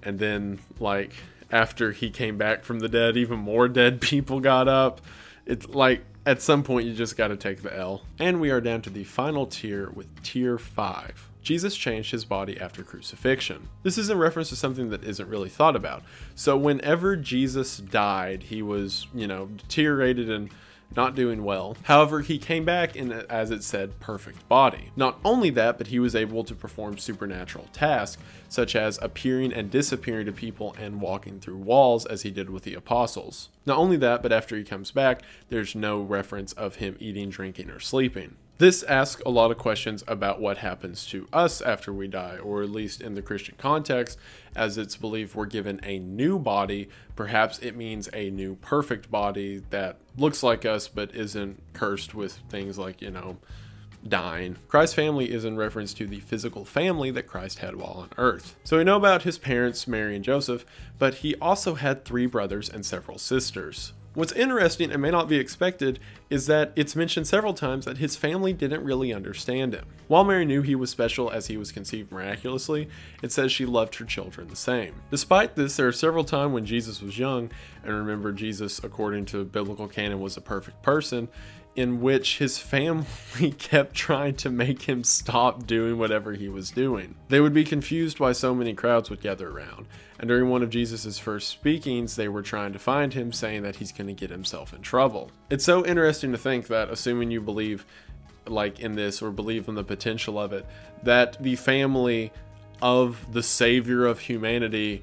And then like after he came back from the dead, even more dead people got up. It's like at some point you just got to take the L. And we are down to the final tier with tier 5. Jesus changed his body after crucifixion. This is in reference to something that isn't really thought about. So whenever Jesus died, he was, you know, deteriorated and not doing well. However, he came back in, as it said, perfect body. Not only that, but he was able to perform supernatural tasks, such as appearing and disappearing to people and walking through walls, as he did with the apostles. Not only that, but after he comes back, there's no reference of him eating, drinking, or sleeping. This asks a lot of questions about what happens to us after we die, or at least in the Christian context, as it's believed we're given a new body. Perhaps it means a new perfect body that looks like us but isn't cursed with things like, you know, dying. Christ's family is in reference to the physical family that Christ had while on earth. So we know about his parents, Mary and Joseph, but he also had three brothers and several sisters. What's interesting and may not be expected is that it's mentioned several times that his family didn't really understand him. While Mary knew he was special as he was conceived miraculously, it says she loved her children the same. Despite this, there are several times when Jesus was young, and remember Jesus, according to biblical canon, was a perfect person, in which his family kept trying to make him stop doing whatever he was doing. They would be confused why so many crowds would gather around, and during one of Jesus' first speakings, they were trying to find him, saying that he's going to get himself in trouble. It's so interesting to think that, assuming you believe like in this or believe in the potential of it, that the family of the savior of humanity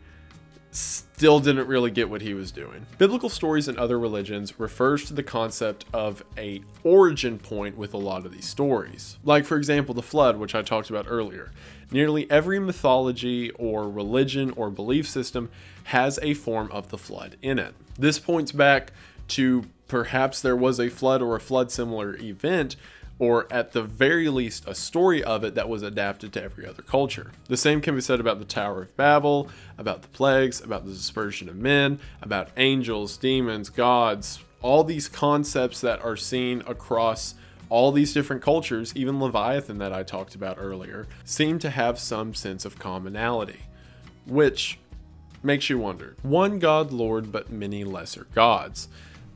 still didn't really get what he was doing. Biblical stories and other religions refers to the concept of a origin point with a lot of these stories. Like for example, the flood, which I talked about earlier. Nearly every mythology or religion or belief system has a form of the flood in it. This points back to perhaps there was a flood or a flood similar event or at the very least, a story of it that was adapted to every other culture. The same can be said about the Tower of Babel, about the plagues, about the dispersion of men, about angels, demons, gods, all these concepts that are seen across all these different cultures, even Leviathan that I talked about earlier, seem to have some sense of commonality, which makes you wonder one God Lord, but many lesser gods.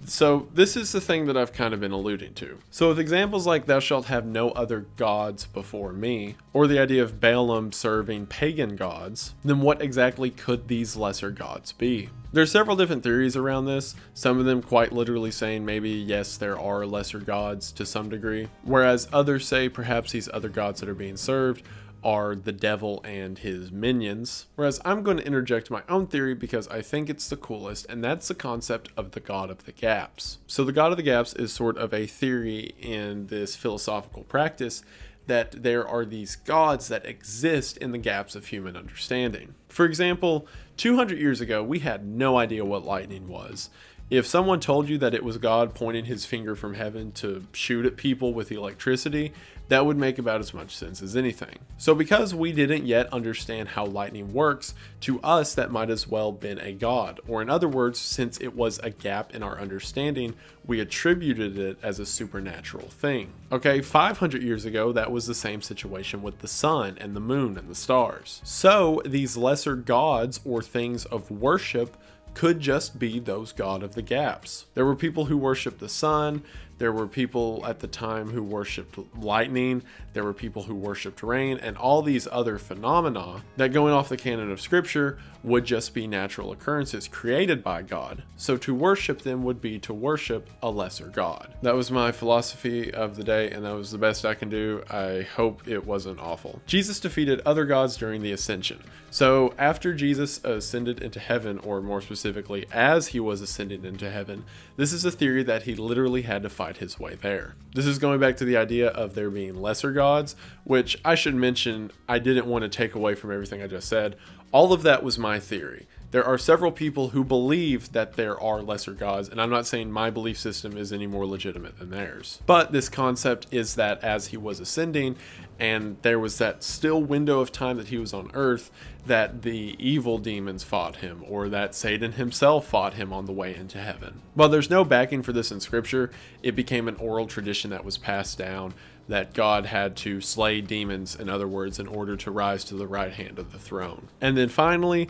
So, this is the thing that I've kind of been alluding to. So, with examples like, Thou shalt have no other gods before me, or the idea of Balaam serving pagan gods, then what exactly could these lesser gods be? There are several different theories around this, some of them quite literally saying maybe, yes, there are lesser gods to some degree, whereas others say perhaps these other gods that are being served are the devil and his minions. Whereas I'm going to interject my own theory because I think it's the coolest, and that's the concept of the God of the Gaps. So, the God of the Gaps is sort of a theory in this philosophical practice that there are these gods that exist in the gaps of human understanding. For example, 200 years ago, we had no idea what lightning was. If someone told you that it was God pointing his finger from heaven to shoot at people with electricity, that would make about as much sense as anything. So because we didn't yet understand how lightning works, to us that might as well been a god, or in other words, since it was a gap in our understanding, we attributed it as a supernatural thing. Okay, 500 years ago, that was the same situation with the sun and the moon and the stars. So these lesser gods or things of worship could just be those god of the gaps. There were people who worshiped the sun, there were people at the time who worshipped lightning, there were people who worshipped rain, and all these other phenomena that going off the canon of scripture would just be natural occurrences created by God. So to worship them would be to worship a lesser God. That was my philosophy of the day, and that was the best I can do. I hope it wasn't awful. Jesus defeated other gods during the ascension. So after Jesus ascended into heaven, or more specifically, as he was ascending into heaven, this is a theory that he literally had to fight his way there. This is going back to the idea of there being lesser gods, which I should mention I didn't want to take away from everything I just said. All of that was my theory. There are several people who believe that there are lesser gods, and I'm not saying my belief system is any more legitimate than theirs. But this concept is that as he was ascending, and there was that still window of time that he was on earth, that the evil demons fought him, or that Satan himself fought him on the way into heaven. While there's no backing for this in scripture, it became an oral tradition that was passed down that God had to slay demons, in other words, in order to rise to the right hand of the throne. And then finally,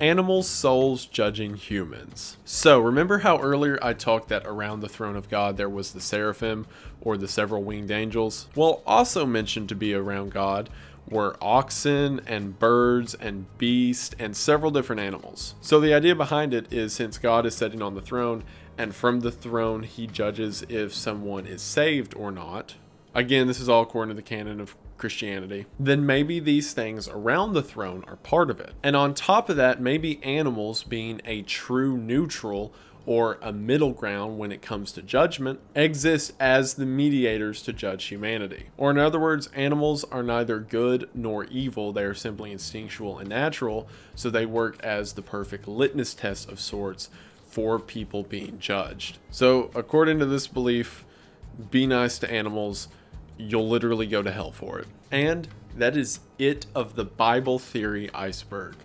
animals' souls judging humans. So, remember how earlier I talked that around the throne of God there was the seraphim, or the several winged angels? Well, also mentioned to be around God were oxen and birds and beasts and several different animals. So, the idea behind it is since God is sitting on the throne, and from the throne he judges if someone is saved or not, again, this is all according to the canon of Christianity, then maybe these things around the throne are part of it. And on top of that, maybe animals being a true neutral or a middle ground when it comes to judgment, exist as the mediators to judge humanity. Or, in other words, animals are neither good nor evil, they are simply instinctual and natural, so they work as the perfect litmus test of sorts for people being judged. So, according to this belief, be nice to animals you'll literally go to hell for it. And that is it of the Bible theory iceberg.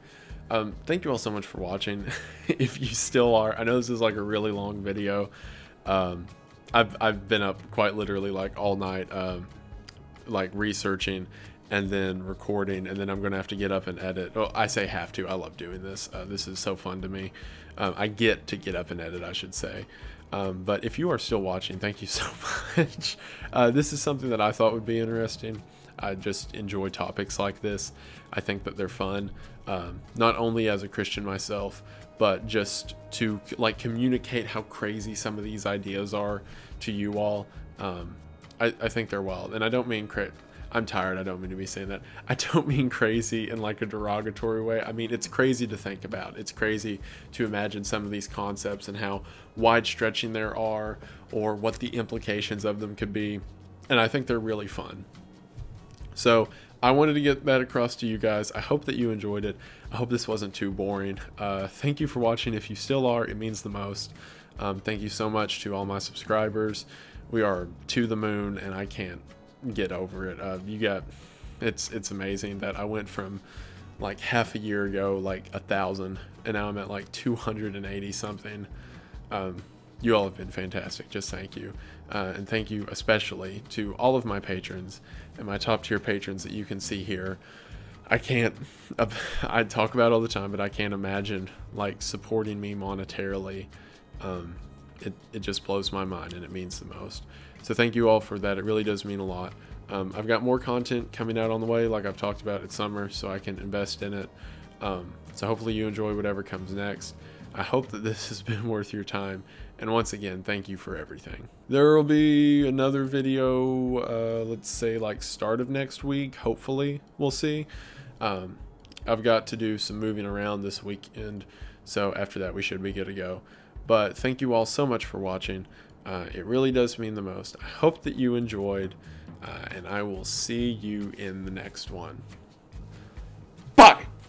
Um, thank you all so much for watching. if you still are, I know this is like a really long video. Um, I've, I've been up quite literally like all night, um, like researching and then recording, and then I'm gonna have to get up and edit. Well, I say have to. I love doing this. Uh, this is so fun to me. Um, I get to get up and edit, I should say. Um, but if you are still watching, thank you so much. Uh, this is something that I thought would be interesting. I just enjoy topics like this. I think that they're fun, um, not only as a Christian myself, but just to like communicate how crazy some of these ideas are to you all. Um, I, I, think they're wild, and I don't mean cra- I'm tired. I don't mean to be saying that. I don't mean crazy in like a derogatory way. I mean, it's crazy to think about. It's crazy to imagine some of these concepts and how wide stretching there are or what the implications of them could be. And I think they're really fun. So I wanted to get that across to you guys. I hope that you enjoyed it. I hope this wasn't too boring. Uh, thank you for watching. If you still are, it means the most. Um, thank you so much to all my subscribers we are to the moon, and I can't get over it. Uh, you got it's it's amazing that I went from like half a year ago like a thousand, and now I'm at like 280 something. Um, you all have been fantastic. Just thank you. Uh, and thank you especially to all of my patrons and my top tier patrons that you can see here. I can't, I talk about all the time, but I can't imagine like supporting me monetarily. Um, it, it just blows my mind and it means the most. So thank you all for that. It really does mean a lot. Um, I've got more content coming out on the way, like I've talked about. It's summer, so I can invest in it. Um, so hopefully you enjoy whatever comes next. I hope that this has been worth your time. And once again, thank you for everything. There will be another video, uh, let's say like start of next week, hopefully. We'll see. Um, I've got to do some moving around this weekend, so after that we should be good to go. But thank you all so much for watching. Uh, it really does mean the most. I hope that you enjoyed, uh, and I will see you in the next one.